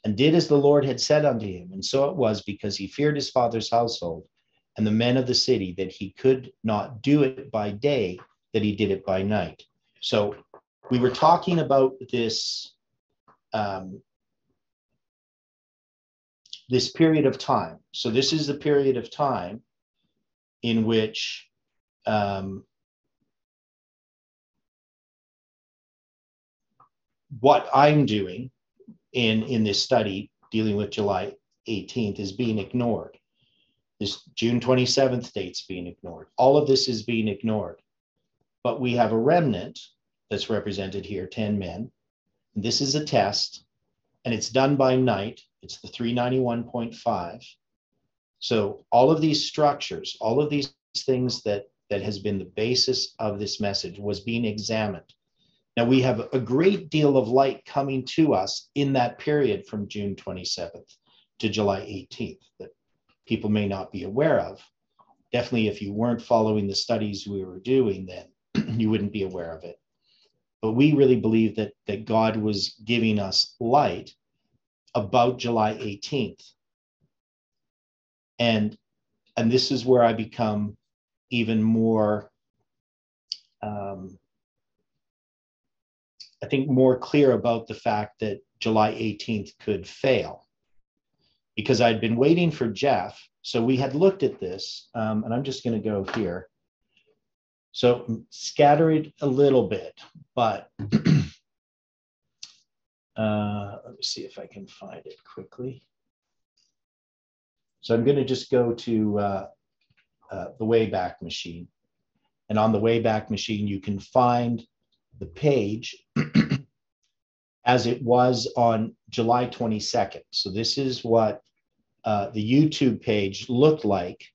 and did as the Lord had said unto him. And so it was because he feared his father's household and the men of the city that he could not do it by day, that he did it by night. So we were talking about this um, this period of time. So this is the period of time in which um, what I'm doing in, in this study dealing with July 18th is being ignored. This June 27th date's being ignored. All of this is being ignored. But we have a remnant that's represented here, 10 men. This is a test, and it's done by night. It's the 391.5. So all of these structures, all of these things that that has been the basis of this message was being examined. Now we have a great deal of light coming to us in that period from June 27th to July 18th that people may not be aware of. Definitely, if you weren't following the studies we were doing, then you wouldn't be aware of it. But we really believe that, that God was giving us light about July 18th. And, and this is where I become even more, um, I think, more clear about the fact that July 18th could fail. Because I'd been waiting for Jeff. So we had looked at this, um, and I'm just going to go here. So scattered a little bit, but uh, let me see if I can find it quickly. So I'm going to just go to uh, uh, the Wayback Machine. And on the Wayback Machine, you can find the page as it was on July 22nd. So this is what uh, the YouTube page looked like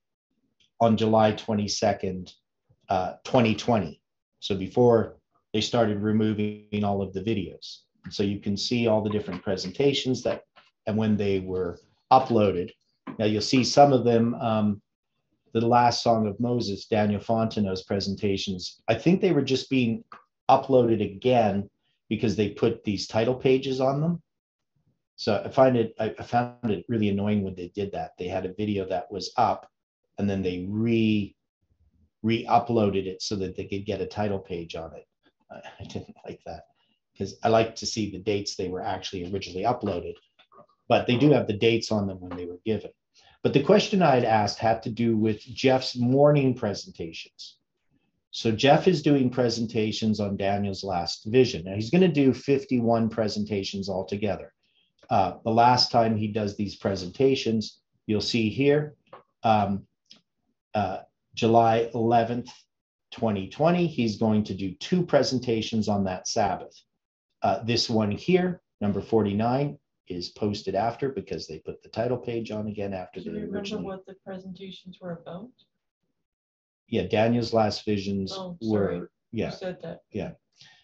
on July 22nd, uh, 2020. So before they started removing all of the videos. so you can see all the different presentations that, and when they were uploaded. Now you'll see some of them um, the last song of Moses, Daniel Fontenot's presentations, I think they were just being uploaded again because they put these title pages on them. So I find it, I found it really annoying when they did that. They had a video that was up and then they re re-uploaded it so that they could get a title page on it. I didn't like that because I like to see the dates they were actually originally uploaded, but they do have the dates on them when they were given. But the question I had asked had to do with Jeff's morning presentations. So Jeff is doing presentations on Daniel's last vision. Now he's going to do 51 presentations altogether. Uh, the last time he does these presentations, you'll see here, um, uh, July 11th, 2020, he's going to do two presentations on that Sabbath. Uh, this one here, number 49, is posted after because they put the title page on again after
Do
they
you remember
originally.
what the presentations were about?
Yeah, Daniel's last visions
Oh, sorry.
were,
You
yeah.
said that. Yeah.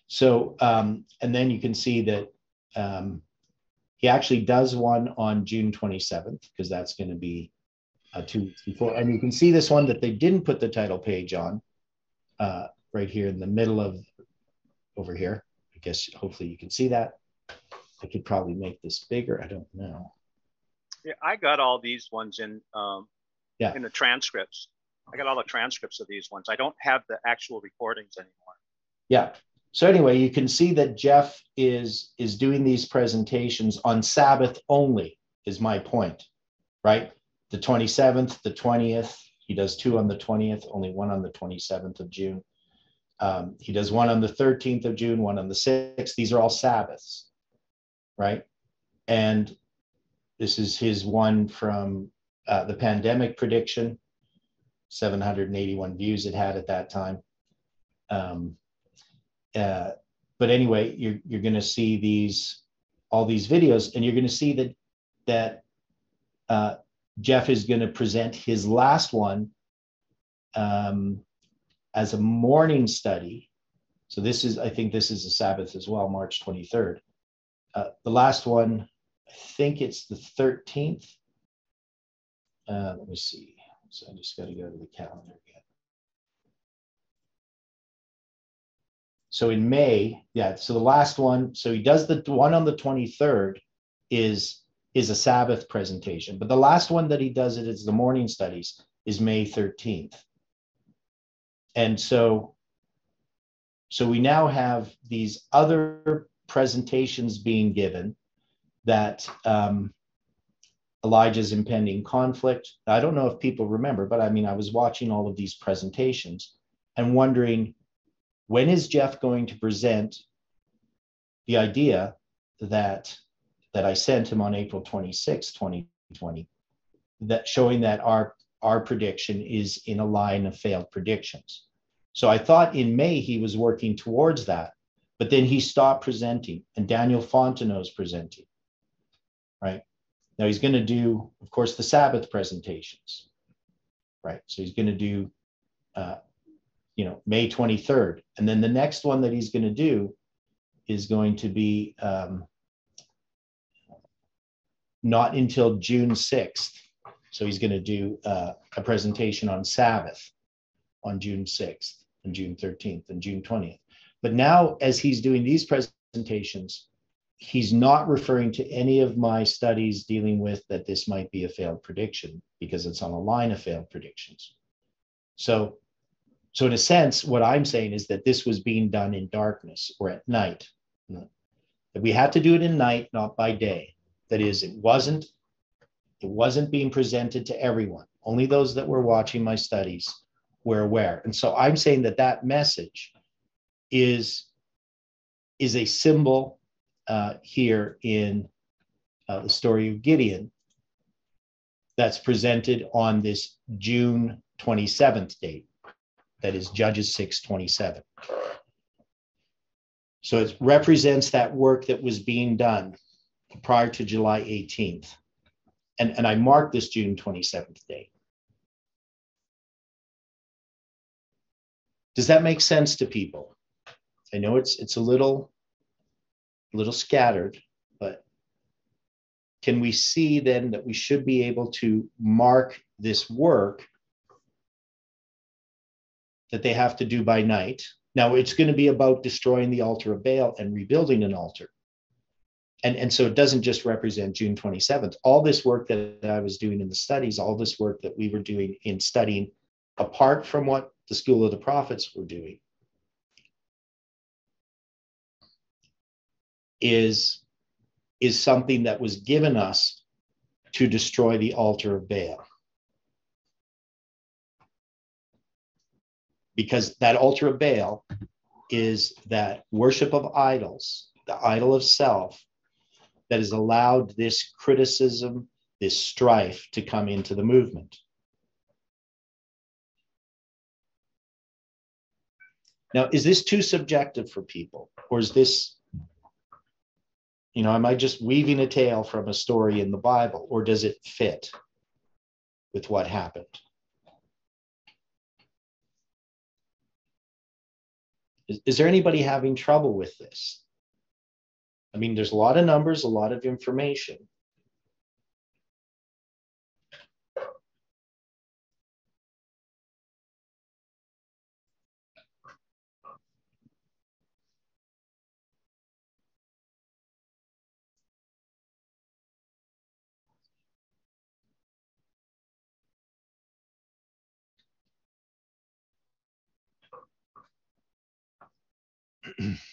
So, um, and then you can see that um, he actually does one on June 27th because that's going to be uh, two weeks before. And you can see this one that they didn't put the title page on uh, right here in the middle of over here. I guess hopefully you can see that. I could probably make this bigger. I don't know.
Yeah, I got all these ones in um,
Yeah.
in the transcripts. I got all the transcripts of these ones. I don't have the actual recordings anymore.
Yeah. So anyway, you can see that Jeff is is doing these presentations on Sabbath only. Is my point, right? The 27th, the 20th. He does two on the 20th, only one on the 27th of June. Um, he does one on the 13th of June, one on the 6th. These are all Sabbaths, right? And this is his one from uh, the pandemic prediction. 781 views it had at that time. Um, uh, but anyway, you're you're going to see these all these videos, and you're going to see that that uh, Jeff is going to present his last one um, as a morning study. So this is, I think, this is a Sabbath as well, March 23rd. Uh, the last one, I think it's the 13th. Uh, let me see. So I just got to go to the calendar again. So in May, yeah, so the last one, so he does the one on the 23rd is is a Sabbath presentation, but the last one that he does it is the morning studies is May 13th. And so so we now have these other presentations being given that um, Elijah's impending conflict. I don't know if people remember, but I mean, I was watching all of these presentations and wondering when is Jeff going to present the idea that that I sent him on April 26, 2020, that showing that our our prediction is in a line of failed predictions. So I thought in May he was working towards that, but then he stopped presenting and Daniel Fontenot's presenting, right? Now he's going to do, of course, the Sabbath presentations, right? So he's going to do, uh, you know, May 23rd. And then the next one that he's going to do is going to be um, not until June 6th. So he's going to do uh, a presentation on Sabbath on June 6th and June 13th and June 20th. But now, as he's doing these presentations, he's not referring to any of my studies dealing with that this might be a failed prediction because it's on a line of failed predictions. So, so in a sense, what I'm saying is that this was being done in darkness or at night. That we had to do it in night, not by day. That is, it wasn't it wasn't being presented to everyone. Only those that were watching my studies were aware. And so I'm saying that that message is is a symbol uh, here in uh, the story of Gideon that's presented on this June 27th date. That is Judges 627. So it represents that work that was being done prior to July 18th. And, and I marked this June 27th date. Does that make sense to people? I know it's it's a little a little scattered, but can we see then that we should be able to mark this work that they have to do by night? Now it's going to be about destroying the altar of Baal and rebuilding an altar and, and so it doesn't just represent June 27th. All this work that I was doing in the studies, all this work that we were doing in studying, apart from what the School of the Prophets were doing, is, is something that was given us to destroy the altar of Baal. Because that altar of Baal is that worship of idols, the idol of self, that has allowed this criticism, this strife to come into the movement. Now, is this too subjective for people? Or is this, you know, am I just weaving a tale from a story in the Bible? Or does it fit with what happened? Is, is there anybody having trouble with this? I mean, there's a lot of numbers, a lot of information.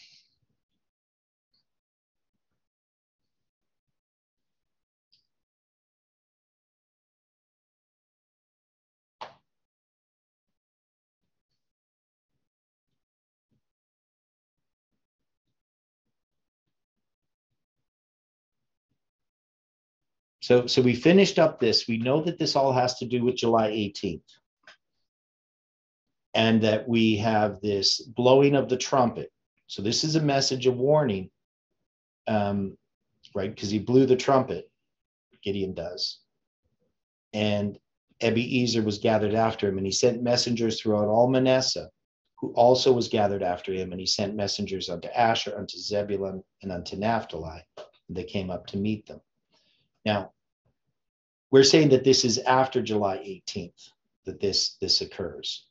So, so we finished up this. We know that this all has to do with July 18th. And that we have this blowing of the trumpet. So this is a message of warning, um, right? Because he blew the trumpet, Gideon does. And Abiezer was gathered after him, and he sent messengers throughout all Manasseh, who also was gathered after him, and he sent messengers unto Asher, unto Zebulun, and unto Naphtali. And they came up to meet them. Now, we're saying that this is after July 18th that this, this occurs.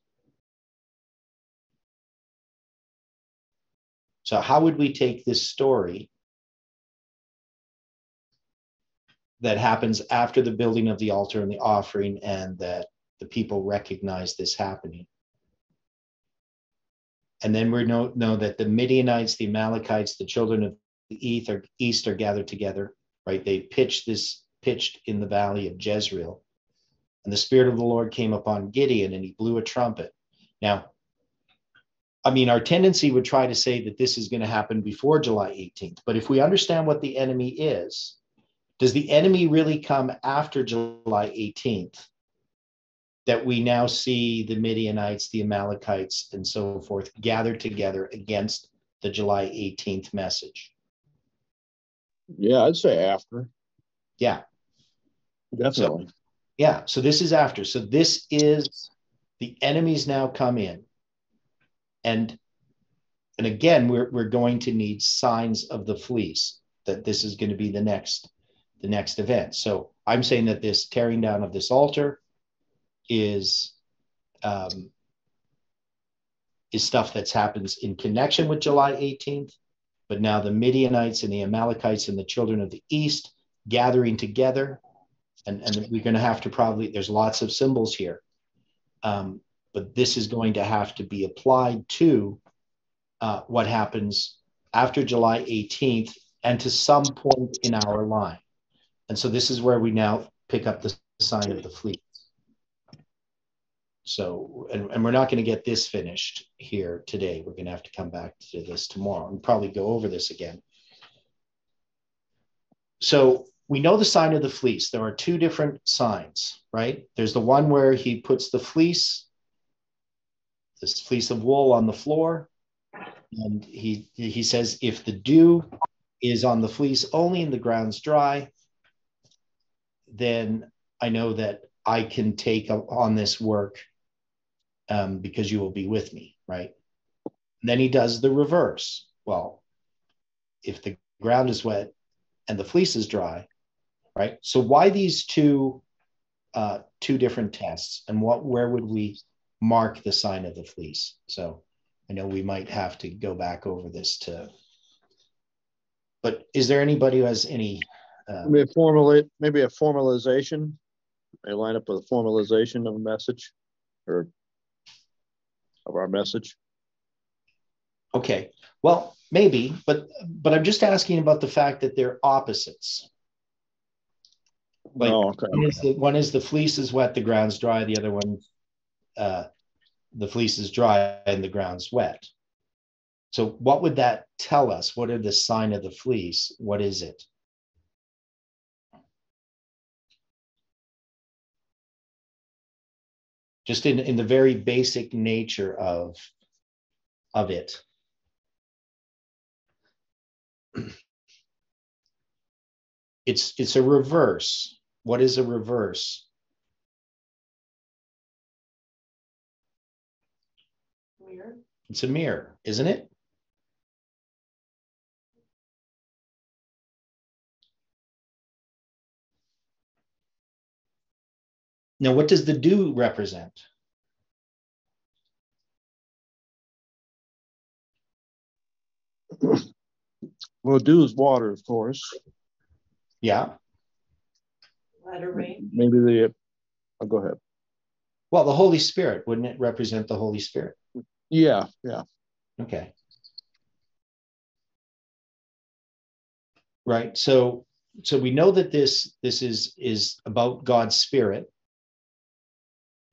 So, how would we take this story that happens after the building of the altar and the offering, and that the people recognize this happening? And then we know, know that the Midianites, the Amalekites, the children of the east are, east are gathered together right? They pitch this pitched in the valley of Jezreel. And the Spirit of the Lord came upon Gideon and he blew a trumpet. Now, I mean, our tendency would try to say that this is going to happen before July 18th. But if we understand what the enemy is, does the enemy really come after July 18th? That we now see the Midianites, the Amalekites, and so forth gathered together against the July 18th message.
Yeah, I'd say after.
Yeah.
Definitely.
So, yeah. So this is after. So this is the enemies now come in. And and again, we're we're going to need signs of the fleece that this is going to be the next the next event. So I'm saying that this tearing down of this altar is um, is stuff that's happens in connection with July 18th. But now the Midianites and the Amalekites and the children of the east gathering together, and, and we're going to have to probably there's lots of symbols here, um, but this is going to have to be applied to uh, what happens after July 18th and to some point in our line. And so this is where we now pick up the sign of the fleece. So, and, and we're not going to get this finished here today. We're going to have to come back to this tomorrow and probably go over this again. So we know the sign of the fleece. There are two different signs, right? There's the one where he puts the fleece, this fleece of wool on the floor. And he, he says, if the dew is on the fleece only and the ground's dry, then I know that I can take on this work um, because you will be with me, right? And then he does the reverse. Well, if the ground is wet and the fleece is dry, right? So why these two uh, two different tests, and what where would we mark the sign of the fleece? So I know we might have to go back over this to. But is there anybody who has any
uh, maybe a formal, maybe a formalization. They line up with a formalization of a message or of our message.
Okay. Well, maybe, but but I'm just asking about the fact that they're opposites. Like oh, okay. one, is the, one is the fleece is wet, the ground's dry. The other one, uh, the fleece is dry and the ground's wet. So, what would that tell us? What are the sign of the fleece? What is it? just in, in the very basic nature of, of it. It's, it's a reverse. What is a reverse?
Mirror.
It's a mirror, isn't it? Now, what does the dew represent?
Well, dew is water, of course.
Yeah.
Latter rain.
Maybe the. Oh, go ahead.
Well, the Holy Spirit wouldn't it represent the Holy Spirit?
Yeah. Yeah.
Okay. Right. So, so we know that this this is is about God's Spirit,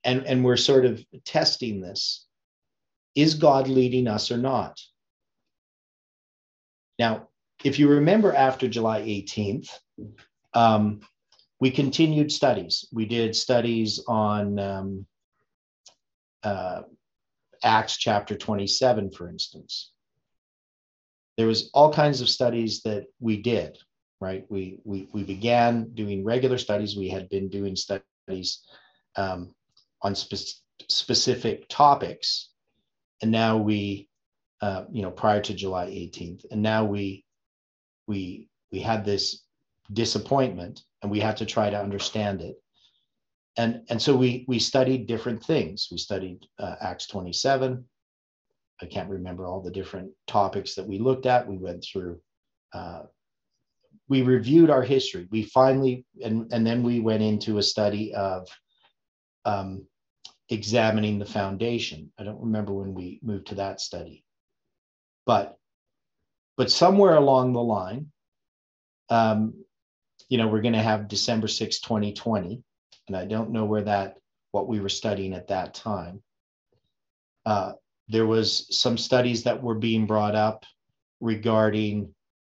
and, and we're sort of testing this. Is God leading us or not? Now, if you remember after July 18th, um, we continued studies. We did studies on um, uh, Acts chapter 27, for instance. There was all kinds of studies that we did, right? We, we, we began doing regular studies. We had been doing studies um, on spe- specific topics. And now we, uh, you know, prior to July 18th, and now we, we, we had this disappointment, and we had to try to understand it. And and so we we studied different things. We studied uh, Acts 27. I can't remember all the different topics that we looked at. We went through. Uh, we reviewed our history. We finally, and, and then we went into a study of um, examining the foundation. I don't remember when we moved to that study, but but somewhere along the line, um, you know, we're going to have December 6, 2020. And I don't know where that, what we were studying at that time. Uh, there was some studies that were being brought up regarding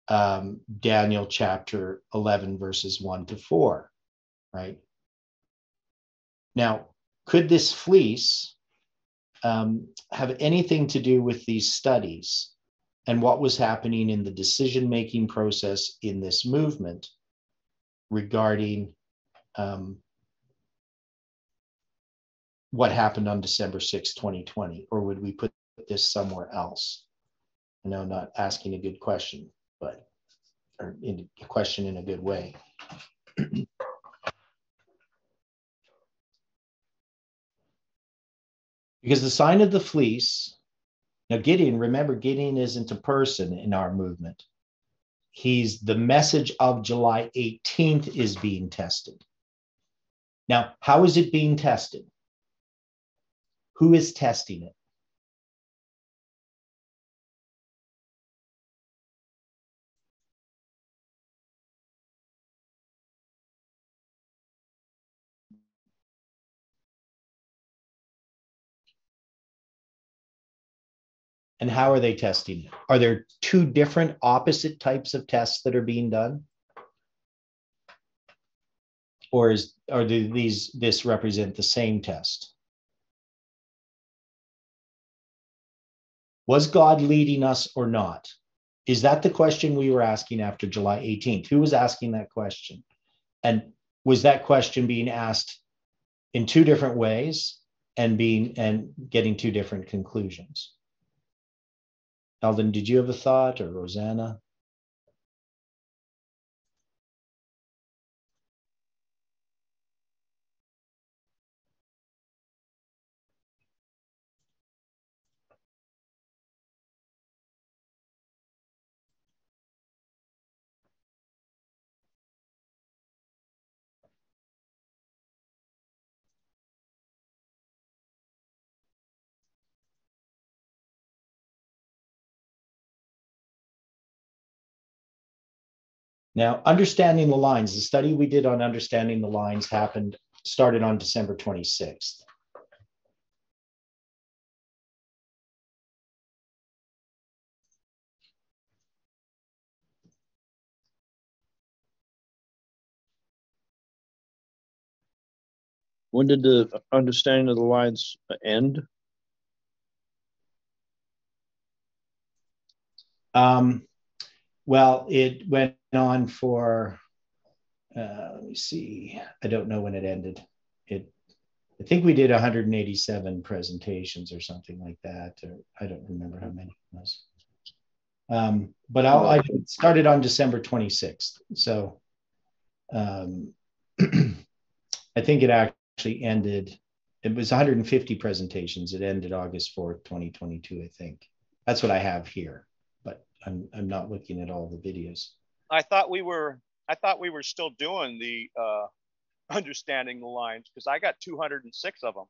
um, Daniel chapter 11, verses 1 to 4, right? Now, could this fleece um, have anything to do with these studies and what was happening in the decision making process in this movement regarding um, what happened on December 6, 2020? Or would we put this somewhere else? I know I'm not asking a good question, but or in, a question in a good way. because the sign of the fleece, now Gideon, remember, Gideon isn't a person in our movement. He's the message of July 18th is being tested. Now, how is it being tested? Who is testing it? And how are they testing it? Are there two different opposite types of tests that are being done? Or is do these this represent the same test? Was God leading us or not? Is that the question we were asking after July 18th? Who was asking that question? And was that question being asked in two different ways and being and getting two different conclusions? Alden, did you have a thought or Rosanna? Now, understanding the lines, the study we did on understanding the lines happened, started on December 26th.
When did the understanding of the lines end?
Um, well, it went on for, uh, let me see, I don't know when it ended. It, I think we did 187 presentations or something like that, or I don't remember how many it was. Um, but I'll, I started on December 26th. So um, I think it actually ended, it was 150 presentations. It ended August 4th, 2022, I think. That's what I have here. I'm I'm not looking at all the videos.
I thought we were I thought we were still doing the uh, understanding the lines because I got 206 of them.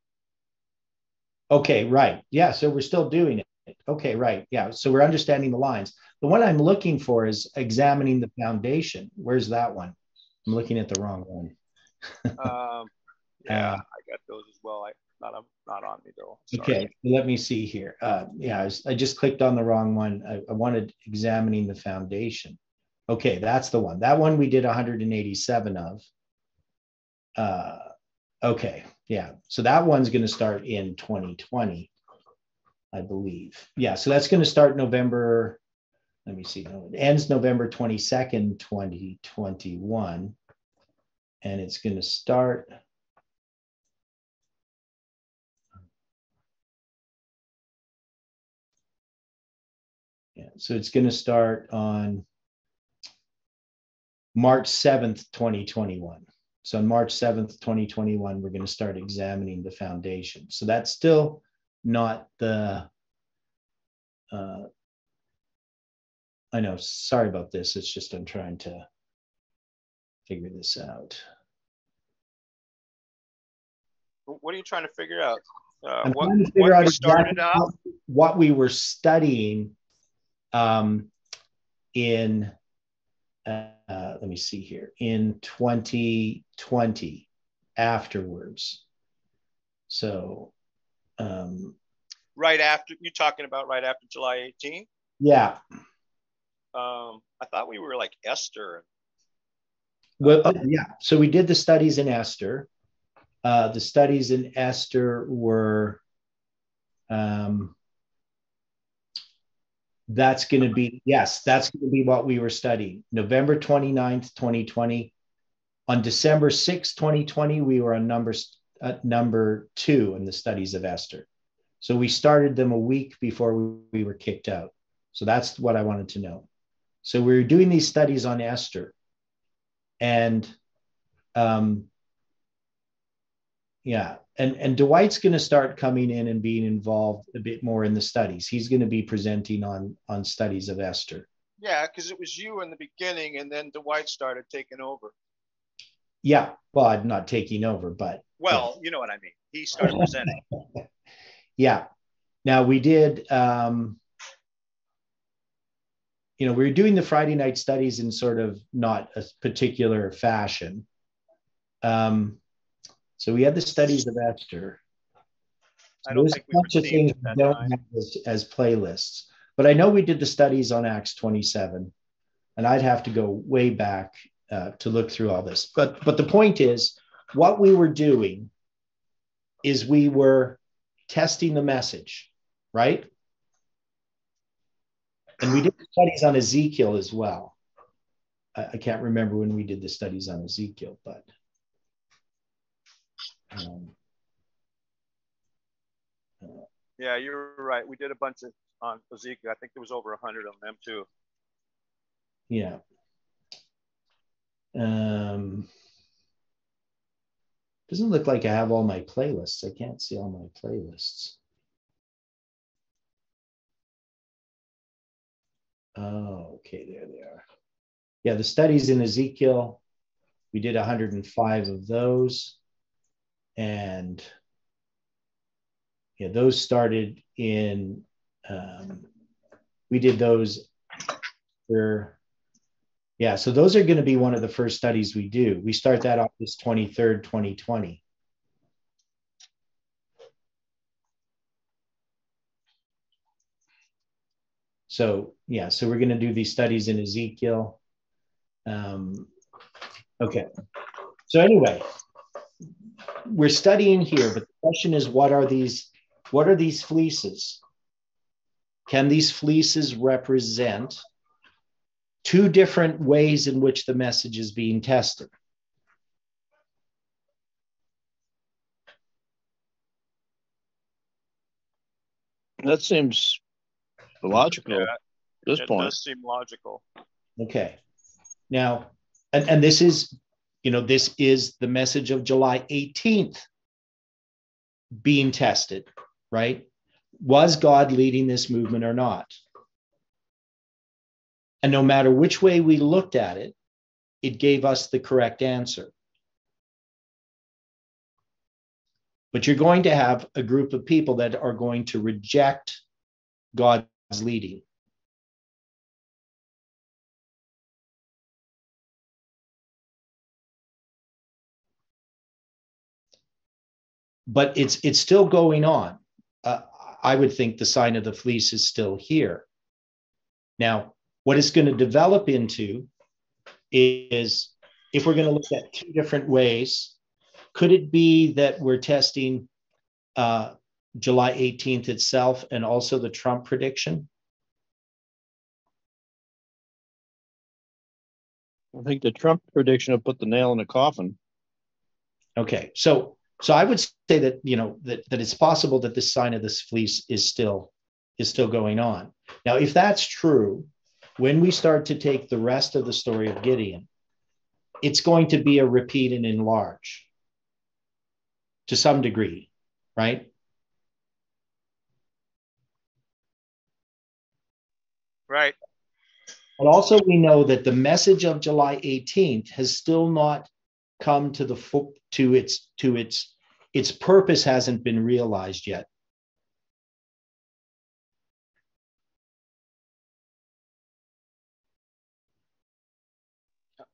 Okay, right. Yeah, so we're still doing it. Okay, right. Yeah, so we're understanding the lines. The one I'm looking for is examining the foundation. Where's that one? I'm looking at the wrong one.
um, yeah, uh, I got those as well. I not on, not on me though.
Sorry. Okay, let me see here. Uh, yeah, I, was, I, just clicked on the wrong one. I, I, wanted examining the foundation. Okay, that's the one. That one we did 187 of. Uh, okay, yeah. So that one's going to start in 2020, I believe. Yeah, so that's going to start November. Let me see. It ends November 22nd, 2021. And it's going to start Yeah, so it's going to start on March 7th, 2021. So on March 7th, 2021, we're going to start examining the foundation. So that's still not the, uh, I know, sorry about this. It's just I'm trying to figure this out.
What are you trying to figure out?
Uh, I'm what, trying to figure out exactly what, what we were studying um, in uh, uh, let me see here, in 2020 afterwards. So, um,
Right after you're talking about right after July 18
yeah.
Um, I thought we were like Esther.
Well, uh, yeah. So we did the studies in Esther. Uh, the studies in Esther were, um, that's going to be, yes, that's going to be what we were studying. November 29th, 2020. On December 6th, 2020, we were on numbers, uh, number two in the studies of Esther. So we started them a week before we, we were kicked out. So that's what I wanted to know. So we were doing these studies on Esther. And um, yeah, and, and Dwight's going to start coming in and being involved a bit more in the studies. He's going to be presenting on on studies of Esther.
Yeah, because it was you in the beginning, and then Dwight started taking over.
Yeah, well, I'm not taking over, but
Well, you know what I mean. He started presenting.
yeah. Now we did. Um, you know, we were doing the Friday night studies in sort of not a particular fashion. Um, so we had the studies of Esther.
I don't
There's
think we
bunch of things we don't
time.
have as, as playlists, but I know we did the studies on Acts 27, and I'd have to go way back uh, to look through all this. But but the point is, what we were doing is we were testing the message, right? And we did studies on Ezekiel as well. I, I can't remember when we did the studies on Ezekiel, but. Um,
Yeah, you're right. We did a bunch of on Ezekiel. I think there was over a hundred of them too.
Yeah. Um, doesn't look like I have all my playlists. I can't see all my playlists. Oh, okay, there they are. Yeah, the studies in Ezekiel, we did 105 of those. And yeah, those started in, um, we did those for, yeah, so those are going to be one of the first studies we do. We start that August 23rd, 2020. So, yeah, so we're going to do these studies in Ezekiel. Um, okay. So, anyway, we're studying here, but the question is what are these what are these fleeces? Can these fleeces represent two different ways in which the message is being tested?
That seems logical
Yeah,
at this
it
point.
does seem logical.
Okay. Now, and, and this is, you know, this is the message of July 18th being tested, right? Was God leading this movement or not? And no matter which way we looked at it, it gave us the correct answer. But you're going to have a group of people that are going to reject God's leading. But it's it's still going on. Uh, I would think the sign of the fleece is still here. Now, what it's going to develop into is if we're going to look at two different ways, could it be that we're testing uh, July 18th itself and also the Trump prediction?
I think the Trump prediction will put the nail in the coffin.
Okay, so so I would say that you know that that it's possible that this sign of this fleece is still is still going on. Now, if that's true, when we start to take the rest of the story of Gideon, it's going to be a repeat and enlarge to some degree, right?
Right.
But also, we know that the message of July 18th has still not come to the to its to its its purpose hasn't been realized yet.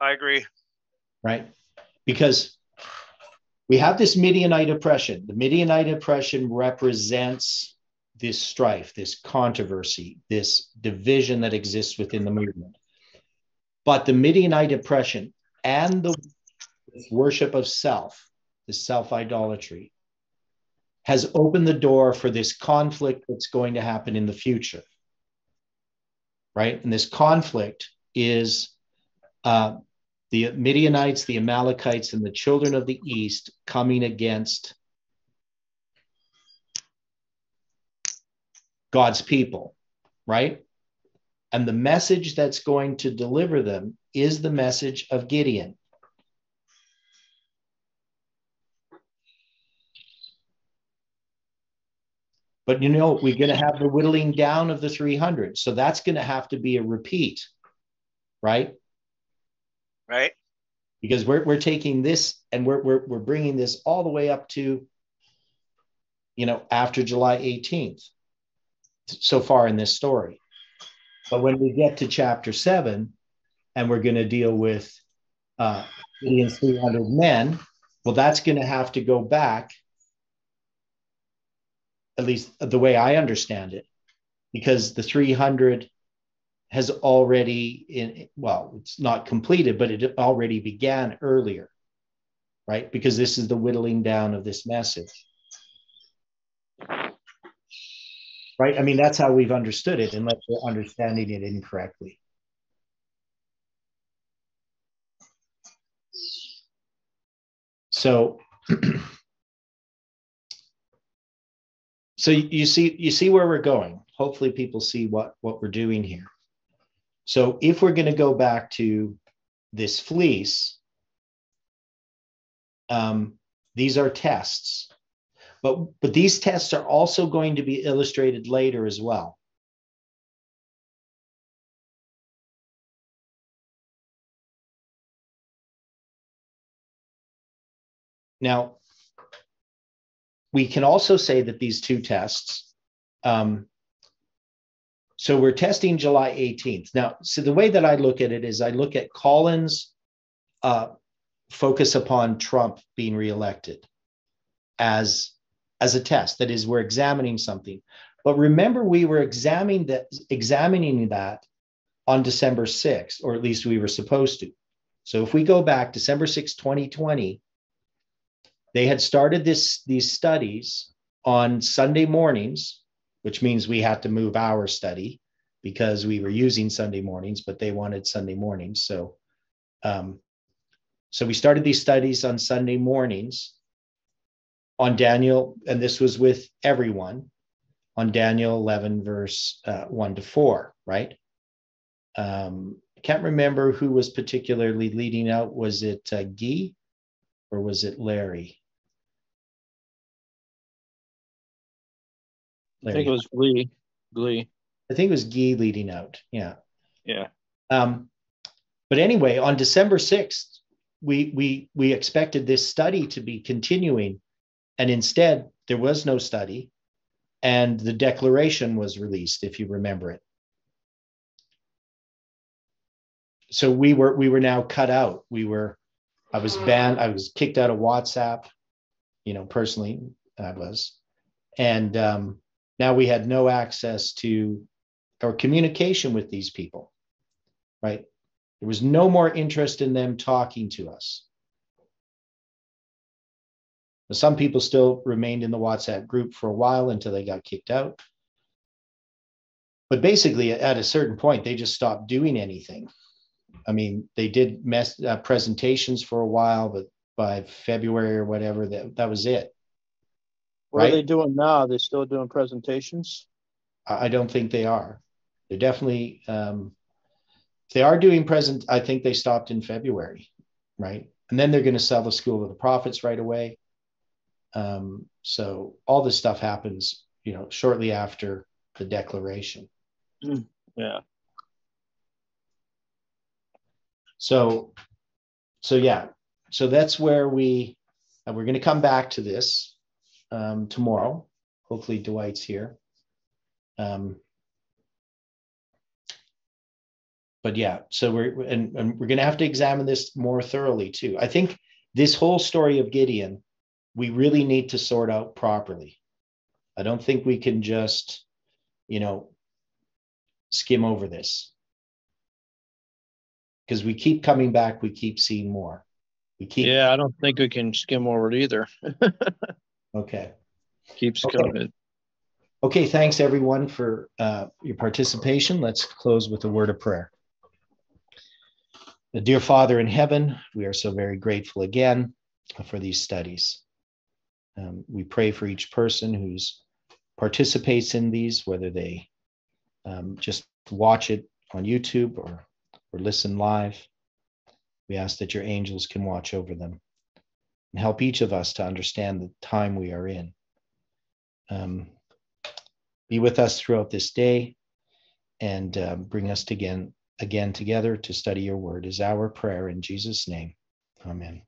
I agree.
right? Because we have this Midianite oppression. The Midianite oppression represents this strife, this controversy, this division that exists within the movement. But the Midianite oppression and the worship of self, the self idolatry, has opened the door for this conflict that's going to happen in the future. Right? And this conflict is uh, the Midianites, the Amalekites, and the children of the east coming against God's people, right? And the message that's going to deliver them is the message of Gideon. But you know, we're going to have the whittling down of the 300. So that's going to have to be a repeat, right?
Right.
Because we're, we're taking this and we're, we're, we're bringing this all the way up to, you know, after July 18th so far in this story. But when we get to chapter seven and we're going to deal with uh, Gideon's 300 men, well, that's going to have to go back, at least the way I understand it, because the 300 has already in well it's not completed but it already began earlier right? Because this is the whittling down of this message. Right? I mean that's how we've understood it unless we're understanding it incorrectly. So so you see you see where we're going. Hopefully people see what what we're doing here. So if we're going to go back to this fleece, um, these are tests, but but these tests are also going to be illustrated later as well. Now, we can also say that these two tests um, so we're testing July 18th. Now, so the way that I look at it is I look at Collins' uh, focus upon Trump being reelected as, as a test. That is, we're examining something. But remember, we were examining that, examining that on December 6th, or at least we were supposed to. So if we go back December 6, 2020, they had started this, these studies on Sunday mornings which means we had to move our study because we were using Sunday mornings, but they wanted Sunday mornings. So, um, so we started these studies on Sunday mornings on Daniel, and this was with everyone on Daniel 11, verse uh, 1 to 4, right? Um, I can't remember who was particularly leading out. Was it uh, Guy or was it Larry?
I think it was Glee. Glee.
I think it was Guy leading out. Yeah.
Yeah.
Um, but anyway, on December 6th, we we we expected this study to be continuing, and instead there was no study, and the declaration was released, if you remember it. So we were we were now cut out. We were, I was banned. I was kicked out of WhatsApp. You know, personally, I was, and um, now we had no access to or communication with these people, right? There was no more interest in them talking to us. Some people still remained in the WhatsApp group for a while until they got kicked out. But basically, at a certain point, they just stopped doing anything. I mean, they did mess, uh, presentations for a while, but by February or whatever, that, that was it.
What right? are they doing now? Are they still doing presentations?
I don't think they are. They're definitely, um, they are doing present. I think they stopped in February, right? And then they're going to sell the School of the Prophets right away. Um, so all this stuff happens, you know, shortly after the declaration.
Mm, yeah.
So, so yeah, so that's where we, and we're going to come back to this um, tomorrow. Hopefully, Dwight's here. Um, but yeah, so we're and, and we're gonna have to examine this more thoroughly too. I think this whole story of Gideon, we really need to sort out properly. I don't think we can just, you know, skim over this. Because we keep coming back, we keep seeing more. We keep
Yeah, I don't think we can skim over it either.
okay.
Keeps
Okay.
coming.
Okay, thanks everyone for uh, your participation. Let's close with a word of prayer. The dear Father in heaven, we are so very grateful again for these studies. Um, we pray for each person who's participates in these, whether they um, just watch it on YouTube or, or listen live. We ask that your angels can watch over them and help each of us to understand the time we are in. Um, be with us throughout this day and uh, bring us again again together to study your word is our prayer in jesus name amen